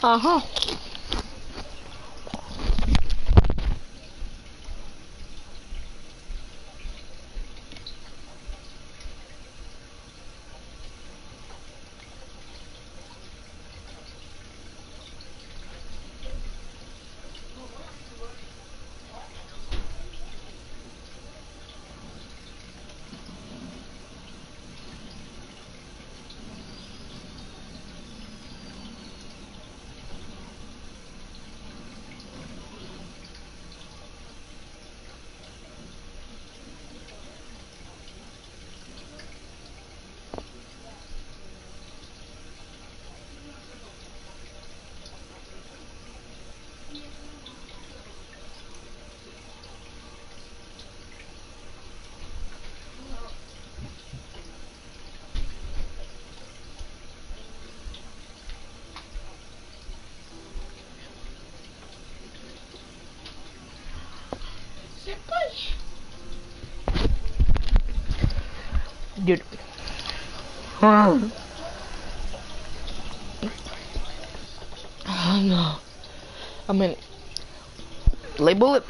Uh-huh. Dude. Oh no. I mean, label it.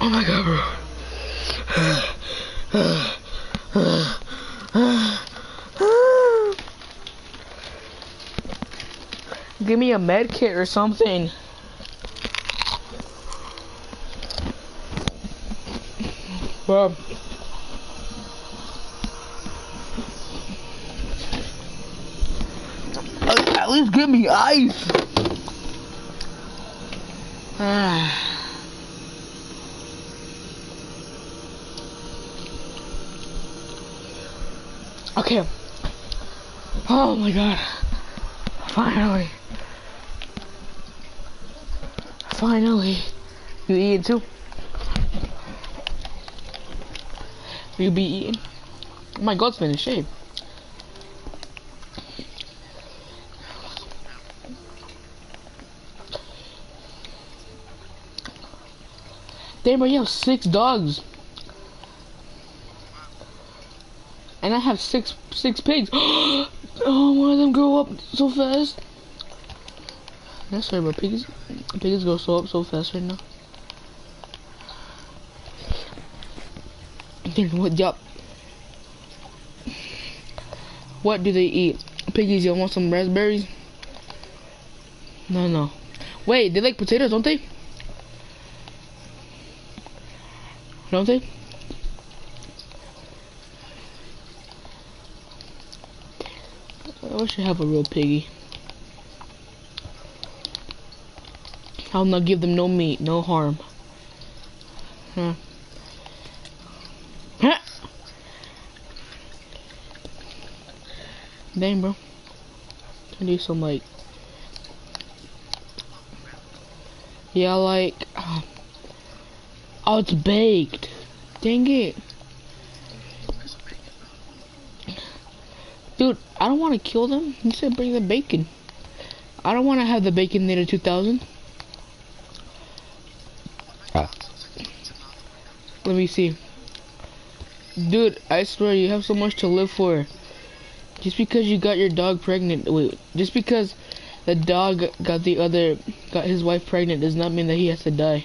Oh my god, bro. Give me a med kit or something. Bro. At least give me ice. Okay. Oh my god. Finally. Finally. You eating too? You be eating? Oh my god's finished shave. Damn, bro, you have six dogs. And I have six six pigs. oh, one of them grow up so fast. That's right, but pigs pigs go so up so fast right now. What? Yup. What do they eat? Piggies, you want some raspberries? No, no. Wait, they like potatoes, don't they? Don't they? I wish I have a real piggy. I'll not give them no meat, no harm. Huh. Dang, bro. I do some like. Yeah, like. Oh, oh it's baked. Dang it. Dude, I don't want to kill them. You said bring the bacon. I don't want to have the bacon later 2000. Ah. Let me see. Dude, I swear you have so much to live for. Just because you got your dog pregnant, wait, just because the dog got the other, got his wife pregnant does not mean that he has to die.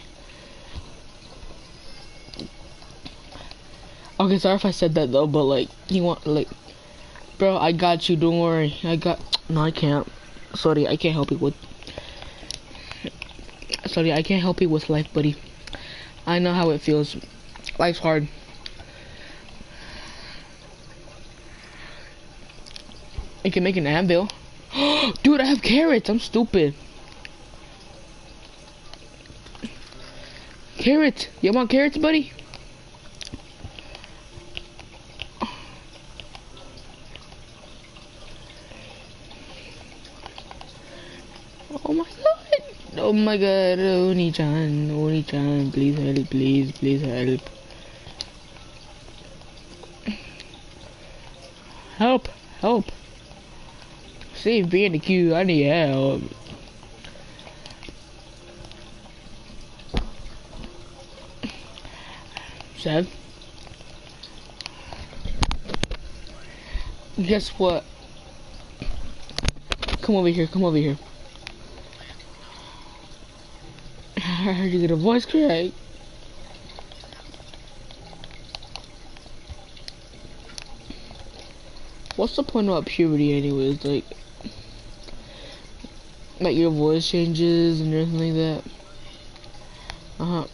Okay, sorry if I said that though, but like, he want, like, Bro, I got you. Don't worry. I got. No, I can't. Sorry, I can't help you with. Sorry, I can't help you with life, buddy. I know how it feels. Life's hard. You can make an anvil. Dude, I have carrots. I'm stupid. Carrots. You want carrots, buddy? Oh my god. Oh my god. Oni-chan. Oni-chan. Please help. Please. Please help. Help. Help. Save me in the queue. I need help. Sad. Guess what? Come over here. Come over here. I heard you get a voice crack. What's the point about puberty anyways? Like, like your voice changes and everything like that. Uh-huh.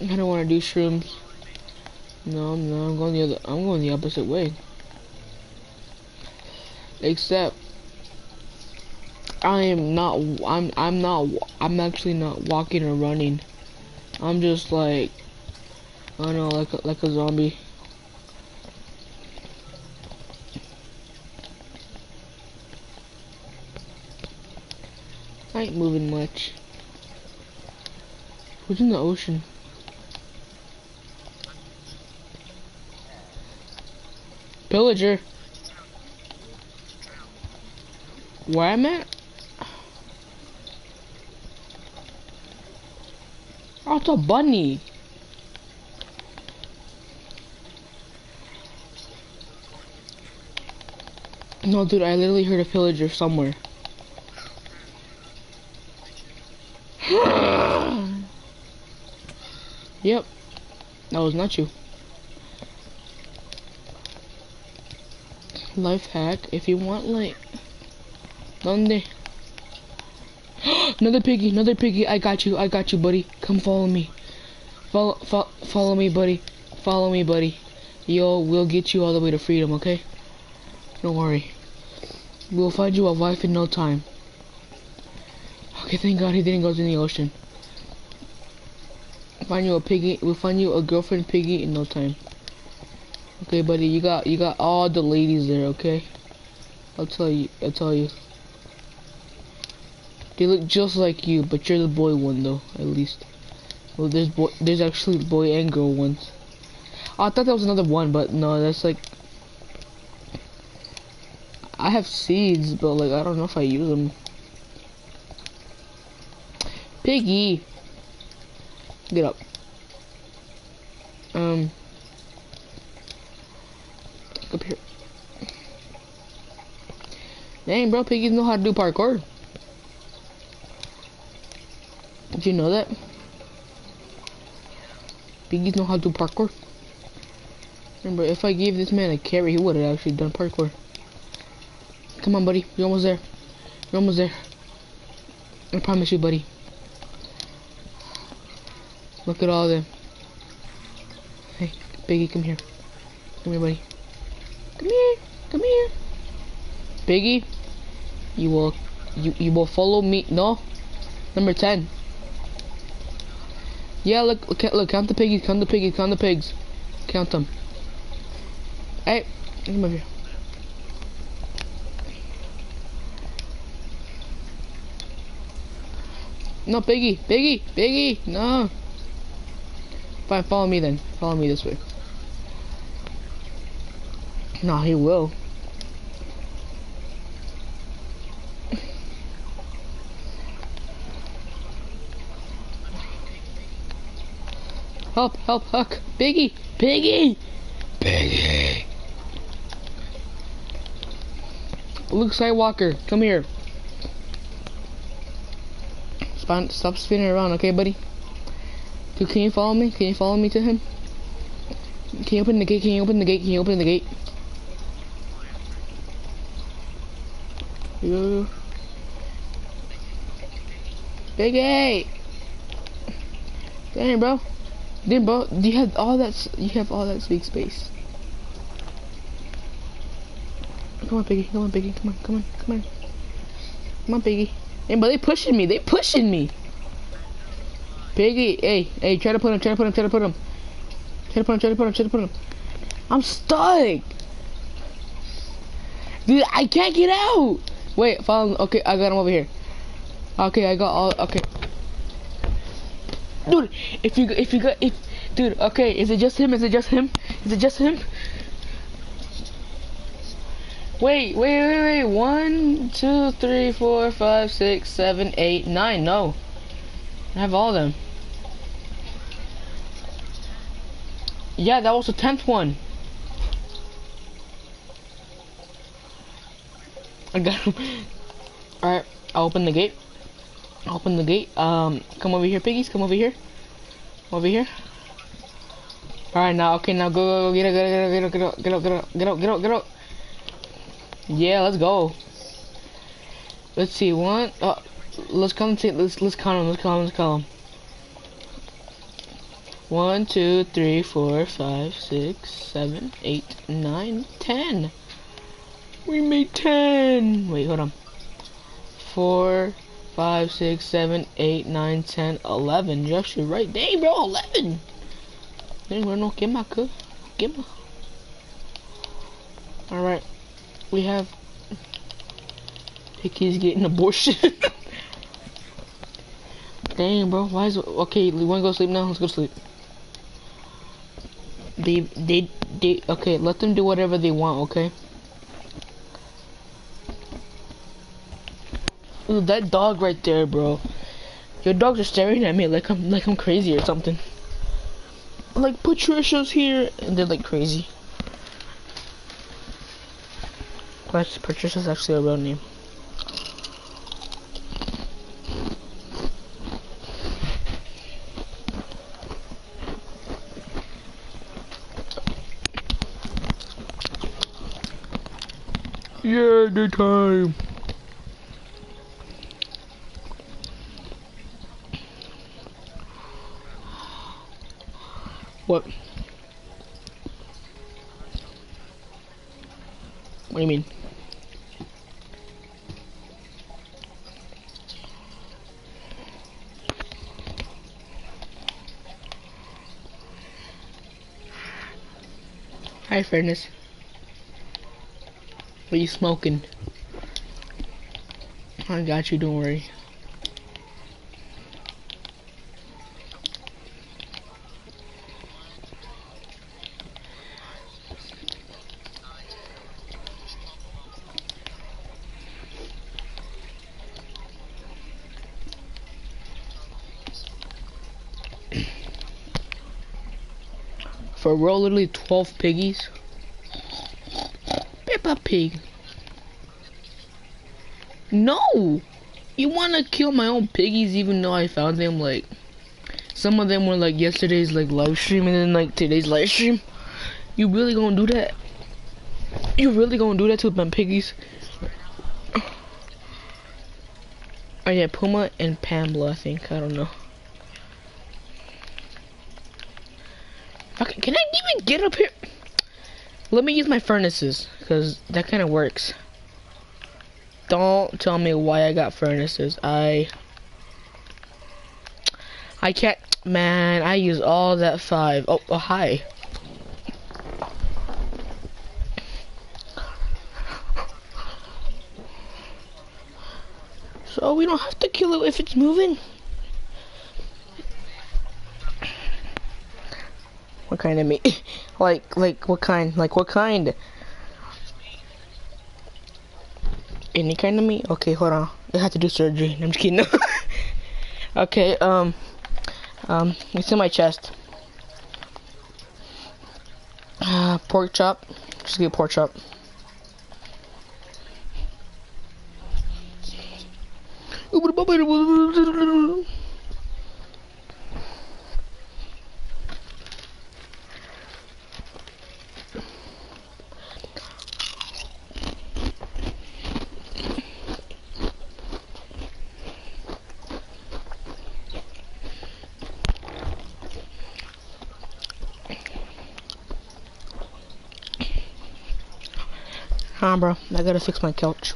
I don't want to do shrooms. No, no, I'm going the other. I'm going the opposite way. Except, I am not. I'm. I'm not. I'm actually not walking or running. I'm just like, I don't know, like like a zombie. Ain't moving much. Who's in the ocean? Pillager. Where I'm at? Oh, it's a bunny. No, dude, I literally heard a pillager somewhere. Yep. That was not you. Life hack, if you want like... Donde? another piggy, another piggy. I got you, I got you, buddy. Come follow me. Follow, fo follow me, buddy. Follow me, buddy. Yo, we'll get you all the way to freedom, okay? Don't worry. We'll find you a wife in no time. Okay, thank God he didn't go to the ocean. Find you a piggy. We'll find you a girlfriend piggy in no time. Okay, buddy, you got you got all the ladies there. Okay, I'll tell you. I'll tell you. They look just like you, but you're the boy one though, at least. Well, there's boy. There's actually boy and girl ones. I thought that was another one, but no, that's like. I have seeds, but like I don't know if I use them. Piggy, get up. Um, up here. Dang, bro, piggies know how to do parkour. Did you know that? Piggies know how to do parkour. Remember, if I gave this man a carry, he would have actually done parkour. Come on, buddy. You're almost there. You're almost there. I promise you, buddy. Look at all them. Hey, Biggie, come here. Come here, buddy. Come here. Come here. Biggie, you will, you you will follow me. No, number ten. Yeah, look, look, look, count the piggies, count the piggies, count the pigs, count them. Hey, come over here. No, Biggie, Biggie, Biggie, no. Fine, follow me then. Follow me this way. No, he will. Help, help, Huck. Biggie, Biggie, Biggie. Luke Skywalker, come here. Stop spinning around, okay, buddy? Dude, can you follow me? Can you follow me to him? Can you open the gate? Can you open the gate? Can you open the gate? Yo. Big A. Damn, bro. Damn, bro. You have all that. You have all that big space. Come on, Piggy. Come on, Piggy. Come on. Come on. Come on. Come on, Piggy. Hey, but they pushing me. They pushing me. Piggy, hey, hey, try to put him. Try to put him. Try to put him. Try to put him. Try to put him. Try to put him. I'm stuck. Dude, I can't get out. Wait, follow. Okay, I got him over here. Okay, I got all. Okay. Dude, if you if you got if dude, okay, is it just him? Is it just him? Is it just him? Wait, wait, wait, wait. One, two, three, four, five, six, seven, eight, nine. No, I have all of them. Yeah, that was the 10th one. I got him. Alright, I'll open the gate. I'll open the gate. Um, come over here, piggies. Come over here. Over here. Alright, now, okay, now go, go, go, get out, get out, get out, get out, get out, get out, get out, Yeah, let's go. Let's see, one, oh, let's come see, let's, let's count them, let's count them, let's count them. One, two, three, four, five, six, seven, eight, nine, ten. We made ten. Wait, hold on. Four, five, six, seven, eight, nine, ten, eleven. You're actually right. Dang, bro, eleven. Dang, bro, no. Get my. All right, we have. Picky's getting abortion. Dang, bro, why is it... okay? We wanna go sleep now? Let's go sleep. They, they, they. Okay, let them do whatever they want. Okay. Ooh, that dog right there, bro. Your dogs are staring at me like I'm like I'm crazy or something. Like Patricia's here, and they're like crazy. But Patricia's actually a real name. Yeah, daytime. What? What do you mean? Hi, Fairness. What are you smoking? I got you, don't worry. For we're literally 12 piggies. Peppa Pig. No! You wanna kill my own piggies even though I found them like some of them were like yesterday's like live stream and then like today's live stream. You really gonna do that? You really gonna do that to my piggies? Oh yeah, Puma and Pambla, I think. I don't know. Okay, can I even get up here? Let me use my furnaces, because that kind of works. Don't tell me why I got furnaces. I... I can't... Man, I use all that five. Oh, oh hi. So we don't have to kill it if it's moving? Kind of meat? like, like, what kind? Like, what kind? Any kind of meat? Okay, hold on. I have to do surgery. I'm just kidding. okay, um, um, it's in my chest. Uh, pork chop. Just get pork chop. Bro. I gotta fix my couch.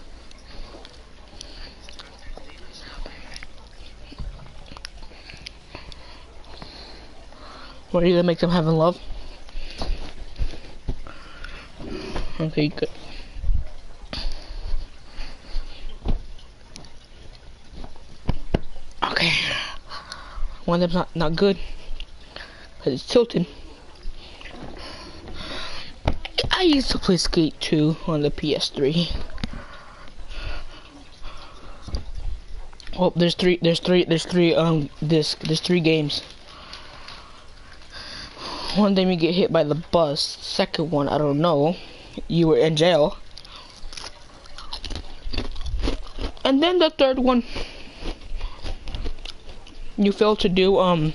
What are you gonna make them have in love? Okay, good. Okay. One of them's not, not good. Cause it's tilted. I used to play Skate 2 on the PS3. Oh, there's three, there's three, there's three, um, disc, there's three games. One time you get hit by the bus, second one, I don't know, you were in jail. And then the third one, you failed to do, um,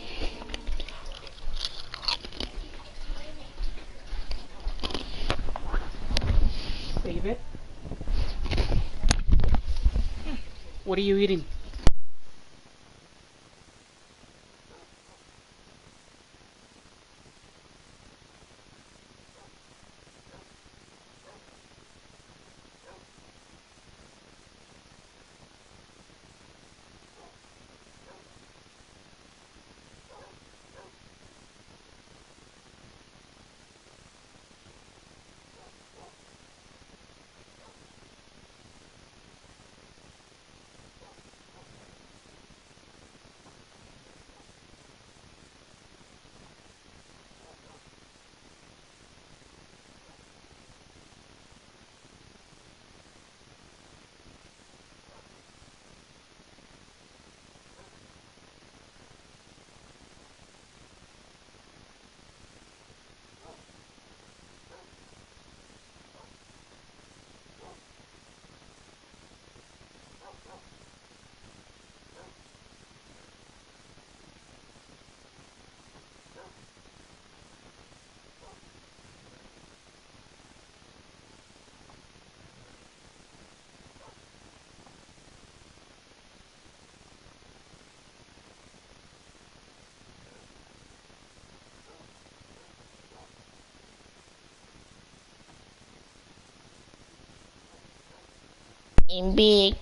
in big.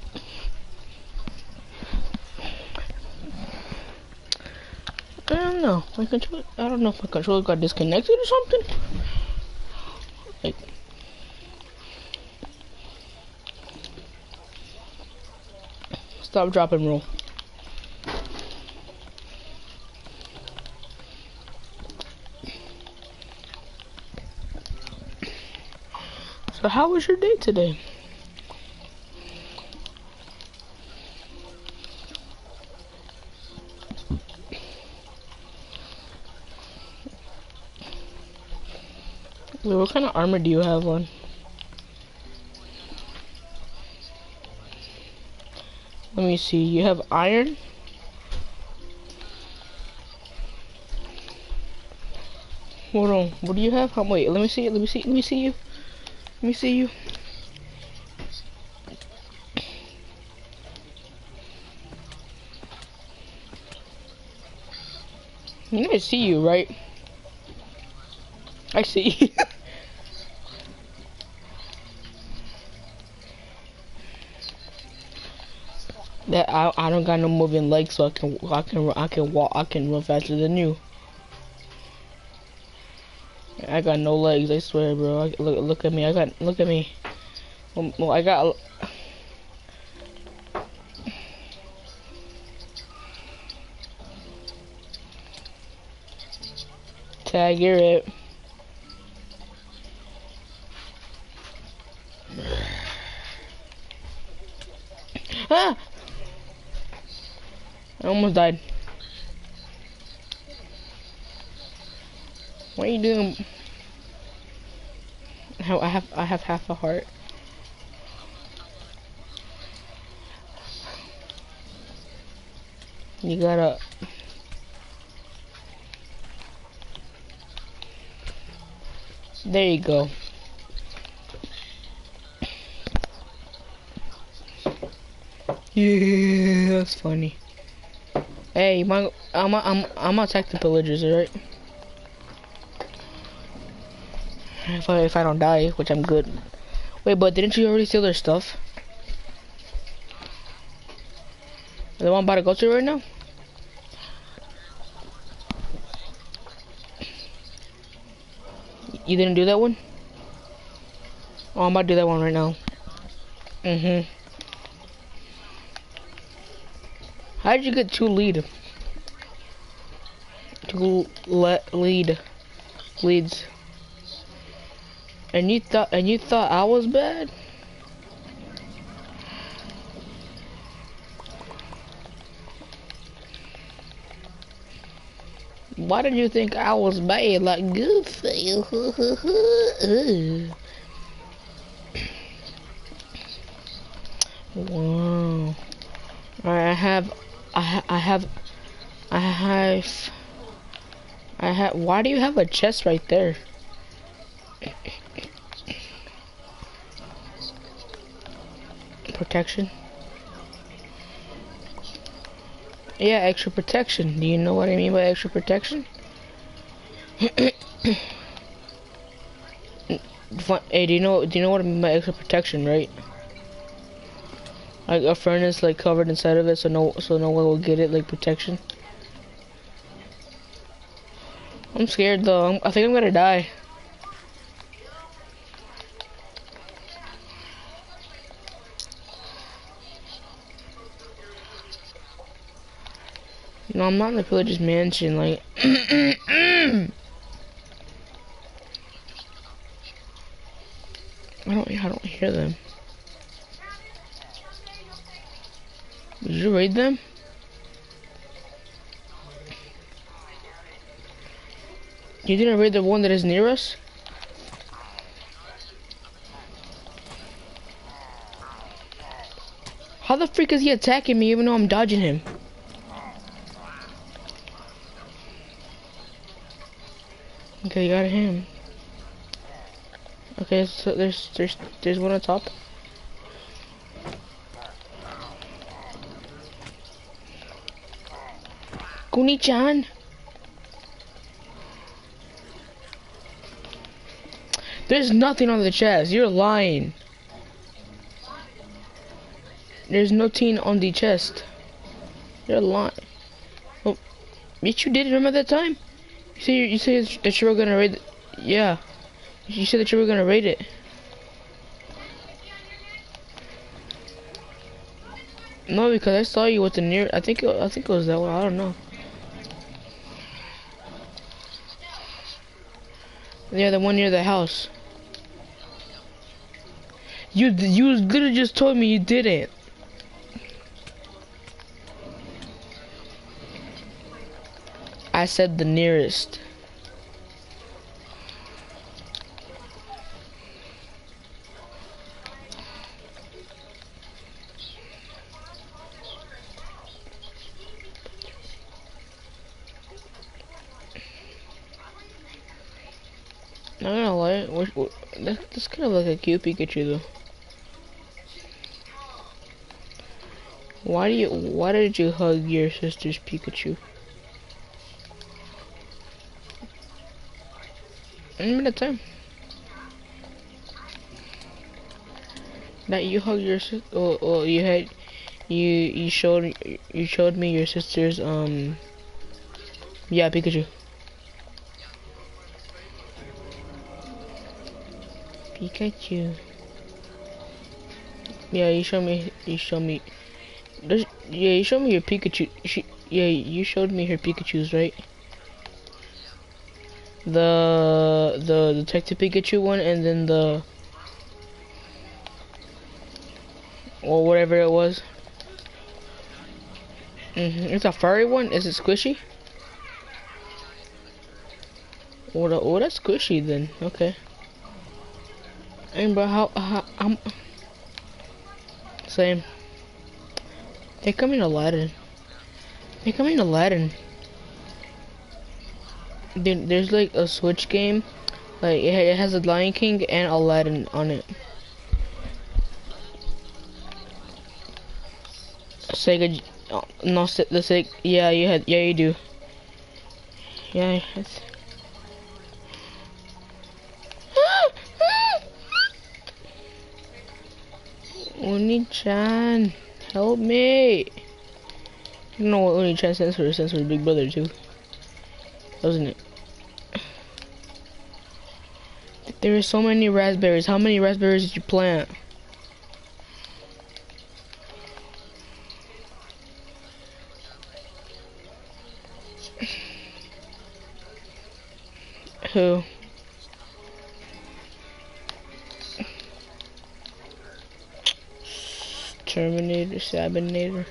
I don't know. My control. I don't know if my controller got disconnected or something. Like. Stop, drop, and roll. So how was your day today? Wait, what kind of armor do you have on? Let me see. You have iron? Hold on. What do you have? How, wait, let me see. Let me see. Let me see you. Let me see you. You I see you, right? I see. I I don't got no moving legs, so I can I can I can walk I can run faster than you. I got no legs, I swear, bro. I, look look at me. I got look at me. Well, well I got. Tag, you're it. Ah! I almost died. What are you doing? How I have I have half a heart. You gotta There you go. Yeah, that's funny. Hey, my, I'm, I'm, I'm gonna attack the pillagers, alright? If I, if I don't die, which I'm good. Wait, but didn't you already steal their stuff? The one I'm about to go to right now? You didn't do that one? Oh, I'm about to do that one right now. Mm-hmm. How did you get two lead? Two le lead leads. And you thought and you thought I was bad? Why did you think I was bad? Like good for you. wow. I have I have I have I have why do you have a chest right there? Protection. Yeah, extra protection. Do you know what I mean by extra protection? hey, do you know do you know what I mean by extra protection, right? Like a furnace like covered inside of it so no so no one will get it like protection. I'm scared though. I think I'm gonna die. No, I'm not in the village's mansion, like I don't I don't hear them. Did you raid them? You didn't raid the one that is near us? How the freak is he attacking me even though I'm dodging him? Okay, you got him. Okay, so there's there's there's one on top. Kuni-chan. There's nothing on the chest. You're lying. There's no teen on the chest. You're lying. Oh, bitch, you did remember that time? You said you said that you were gonna raid. Yeah, you said that you were gonna raid it. No, because I saw you with the near. I think it, I think it was that one. I don't know. Yeah, the one near the house. You you literally just told me you didn't. I said the nearest. Not gonna lie, what, what, that, that's kind of like a cute Pikachu though. Why do you? Why did you hug your sister's Pikachu? Any minute time. That you hug your sister. Oh, oh, you had, you you showed you showed me your sister's um. Yeah, Pikachu. Pikachu. Yeah, you showed me. You showed me. Does, yeah, you showed me your Pikachu. She, yeah, you showed me her Pikachu's, right? The the Detective Pikachu one, and then the or whatever it was. Mm -hmm. It's a furry one. Is it squishy? Oh, oh, that's squishy then. Okay. And how, how I'm same. They come in Aladdin. They come in Aladdin. Dude, there's like a Switch game, like it, has a Lion King and Aladdin on it. Sega, oh, uh, no, the Sega, yeah, you had, yeah, you do. Yeah, it's. Onii-chan, help me. You know what Onii-chan stands for? It stands for Big Brother too. Doesn't it? There are so many raspberries. How many raspberries did you plant? Who? Sabinator.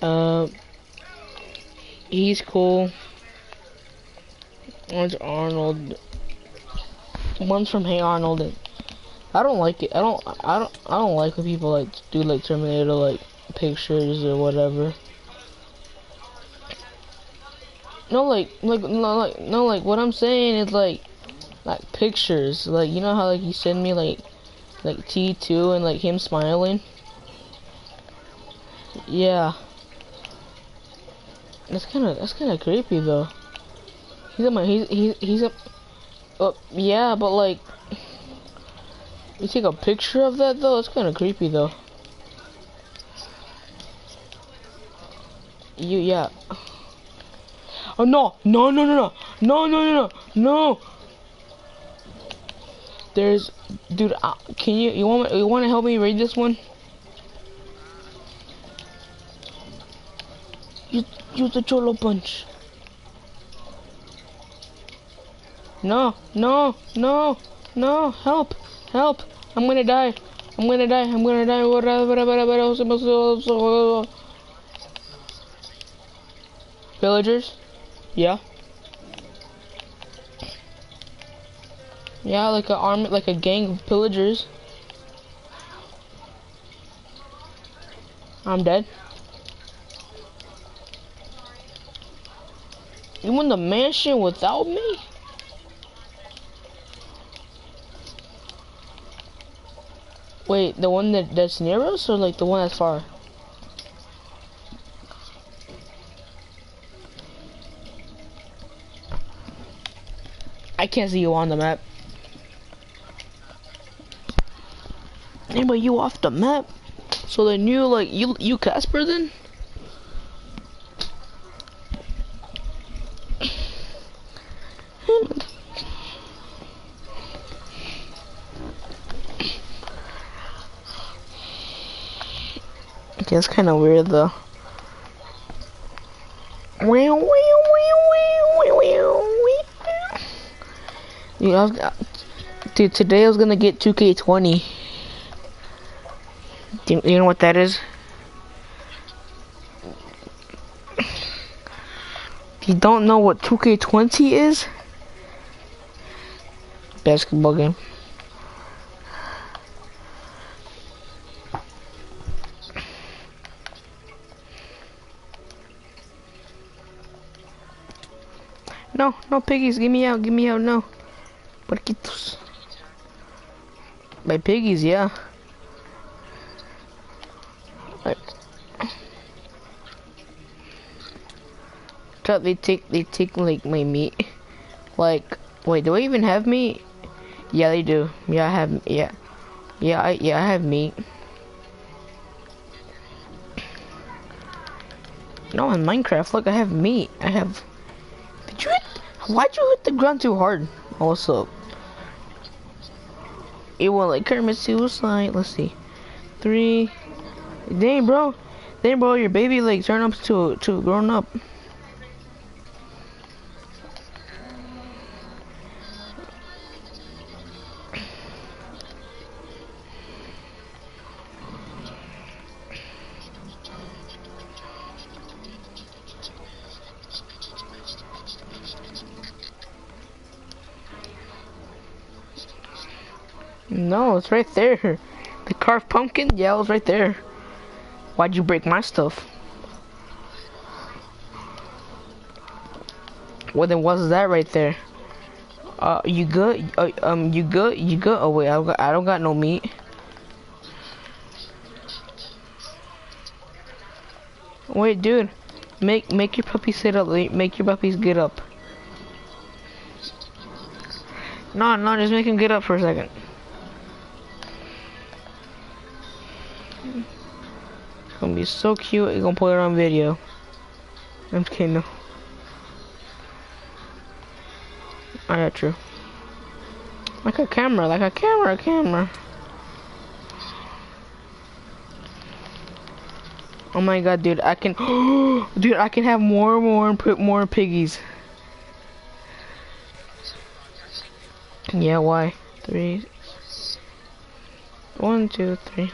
Uh, he's cool. One's Arnold. One's from Hey Arnold. I don't like it. I don't. I don't. I don't like when people like do like Terminator like pictures or whatever. No, like, like, no, like, no, like, what I'm saying is like, like pictures. Like, you know how like you send me like, like T2 and like him smiling. Yeah. That's kind of that's kind of creepy though. He's a my he's he's he's a. Oh yeah, but like, you take a picture of that though. It's kind of creepy though. You yeah. Oh no no no no no no no no no. There's, dude. Uh, can you you want you want to help me read this one? Use, use the Cholo punch. No, no, no, no, help, help. I'm gonna die. I'm gonna die. I'm gonna die. Villagers? Yeah. Yeah, like a army, like a gang of pillagers. I'm dead. You in the mansion without me? Wait, the one that that's near us, or like the one that's far? I can't see you on the map. Anybody, you off the map? So then you like you you Casper then? Okay, it's kind of weird though. Dude, today I was gonna get 2K20. Do you, you know what that is? You don't know what 2K20 is, basketball game. No, no piggies, give me out, give me out, no. Porquitos. My piggies, yeah. They take they take like my meat. Like wait, do I even have meat? Yeah, they do. Yeah, I have yeah. Yeah, I yeah, I have meat. No, in Minecraft, look, I have meat. I have. Did you hit? Why'd you hit the ground too hard? Also, it won't like Kermit suicide. Let's see, three. Dang, bro. Dang, bro, your baby like turn up to to grown up. It's right there. The carved pumpkin? Yeah, it was right there. Why'd you break my stuff? Well, then what's that right there? Uh, you good? Uh, um, you good? You good? Oh wait, I don't got, I don't got no meat. Wait, dude, make make your puppy sit up. Make your puppies get up. No, no, just make him get up for a second. It's so cute. You're gonna put it on video. I'm kidding. No. Oh, yeah, true. Like a camera, like a camera, a camera. Oh my god, dude, I can, dude, I can have more, and more, and put more piggies. Yeah, why? Three, one, two, three.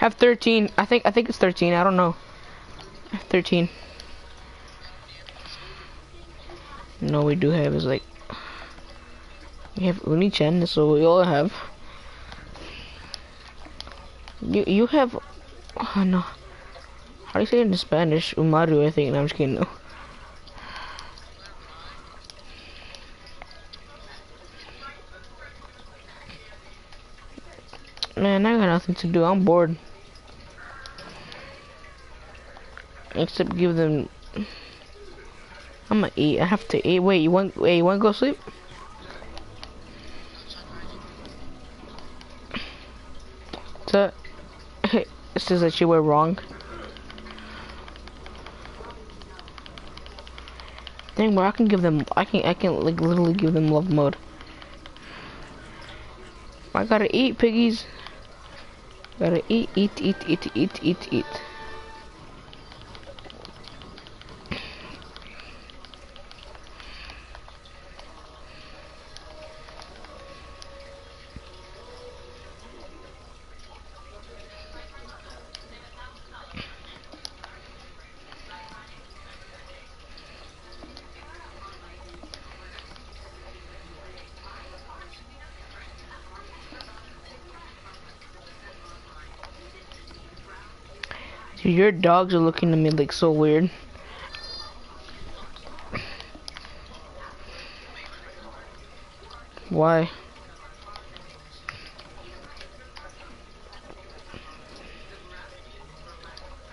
Have 13. I think, I think it's 13. I don't know. 13. No, we do have is like, we have Onii-chan, so we all have. You you have oh no. How do you say it in Spanish? Umaru, I think. No, I'm just kidding. No. Man, I got nothing to do. I'm bored. Except give them. I'm gonna eat. I have to eat. Wait, you want? Wait, you want to go sleep? So, it says that you were wrong. Dang, bro, I can give them. I can. I can like literally give them love mode. I gotta eat, piggies. Gotta eat, eat, eat, eat, eat, eat, eat. Your dogs are looking at me like so weird. Why?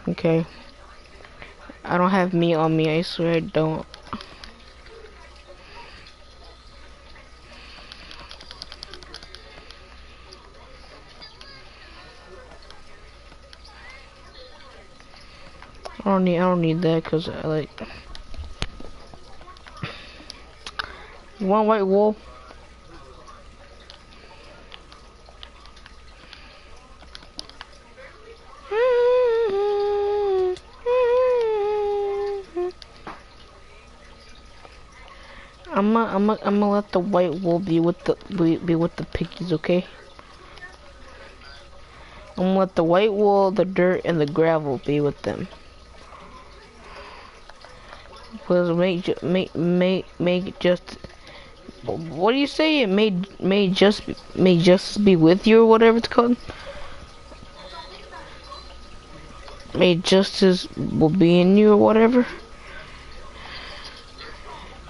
Okay. I don't have meat on me, I swear I don't. Don't need I don't need that because I uh, like You want white wool? I'm gonna, I'm gonna, I'm gonna let the white wool be with the be, be with the piggies, okay? I'm gonna let the white wool, the dirt, and the gravel be with them. Because make make make make just what do you say? It may may just may just be with you or whatever it's called. May justice will be in you or whatever.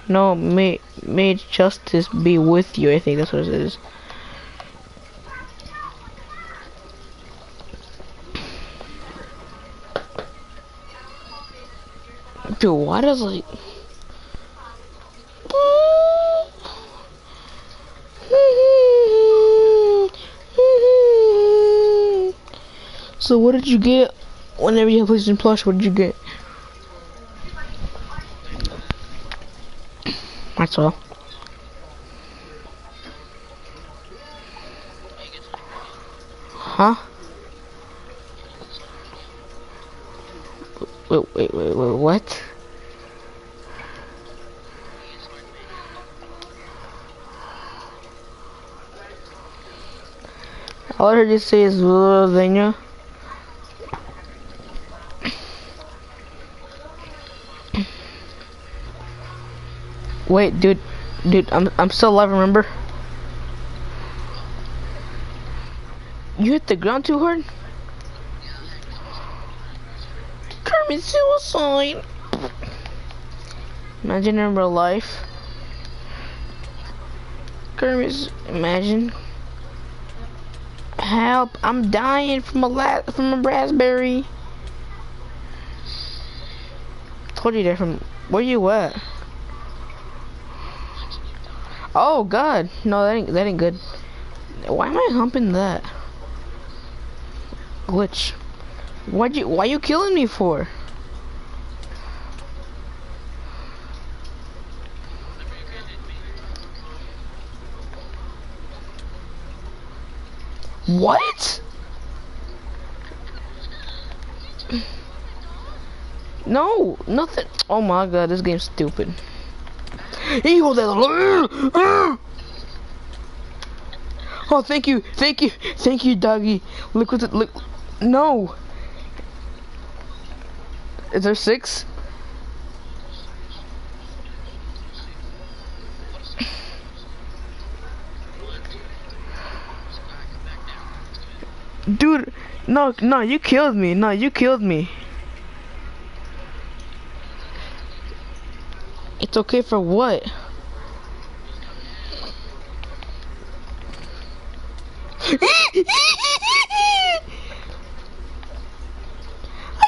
No, may may justice be with you. I think that's what it is. Why does like So what did you get whenever you have PlayStation Plus? What did you get? That's all. Huh? Wait, wait, wait, wait, what? All I heard you say is Slovenia. Wait, dude, dude, I'm I'm still alive. Remember? You hit the ground too hard. Kermit suicide. Imagine in real life. Kermit, imagine. Help! I'm dying from a la from a raspberry. That from where you at? Oh God, no, that ain't that ain't good. Why am I humping that? Glitch. Why'd you? Why you killing me for? What? No, nothing. Oh my god, this game's stupid. Eagle that. Oh, thank you, thank you, thank you, doggy. Look what it look. No. Is there six? Dude, no, no, you killed me. No, you killed me. It's okay for what? I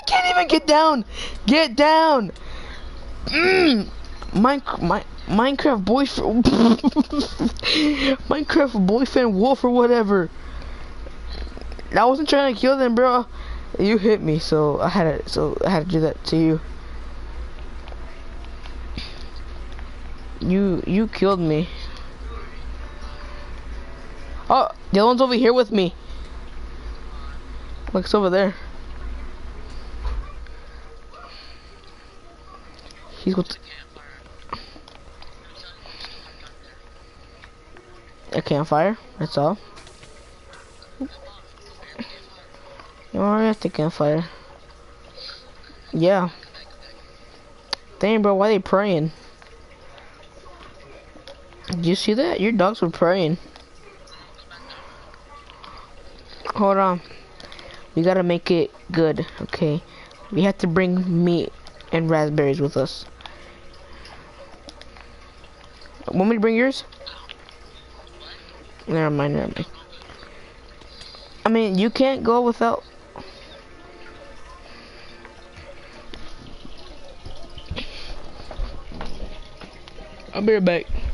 can't even get down. Get down. Mm. Mine, my, Minecraft boyfriend, Minecraft boyfriend wolf or whatever. I wasn't trying to kill them, bro. You hit me, so I had to, so I had to do that to you. You, you killed me. Oh, the other one's over here with me. Looks over there. He's got. A campfire. That's all. You already at the campfire. Yeah. Dang, bro, why they praying? Did you see that? Your dogs were praying. Hold on. We gotta make it good, okay? We have to bring meat and raspberries with us. Want me to bring yours? Never mind, never mind. I mean, you can't go without... I'll be right back.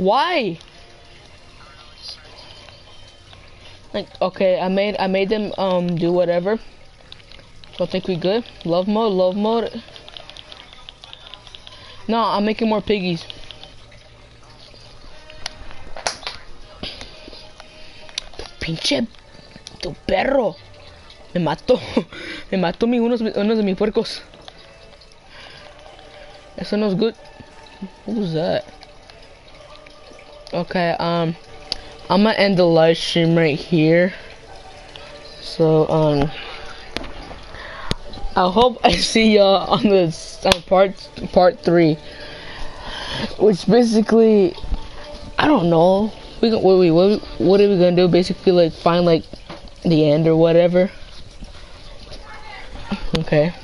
Why? Like, okay, I made I made them um do whatever. So I think we good. Love mode, love mode. No, I'm making more piggies. Pinche tu perro. Me mató. Me mató mi unos, unos de mis puercos. Eso no es good. Was that? Okay, um, I'm gonna end the live stream right here. So, um, I hope I see y'all on the on part part three, which basically, I don't know. We what we what, what are we gonna do? Basically, like find like the end or whatever. Okay.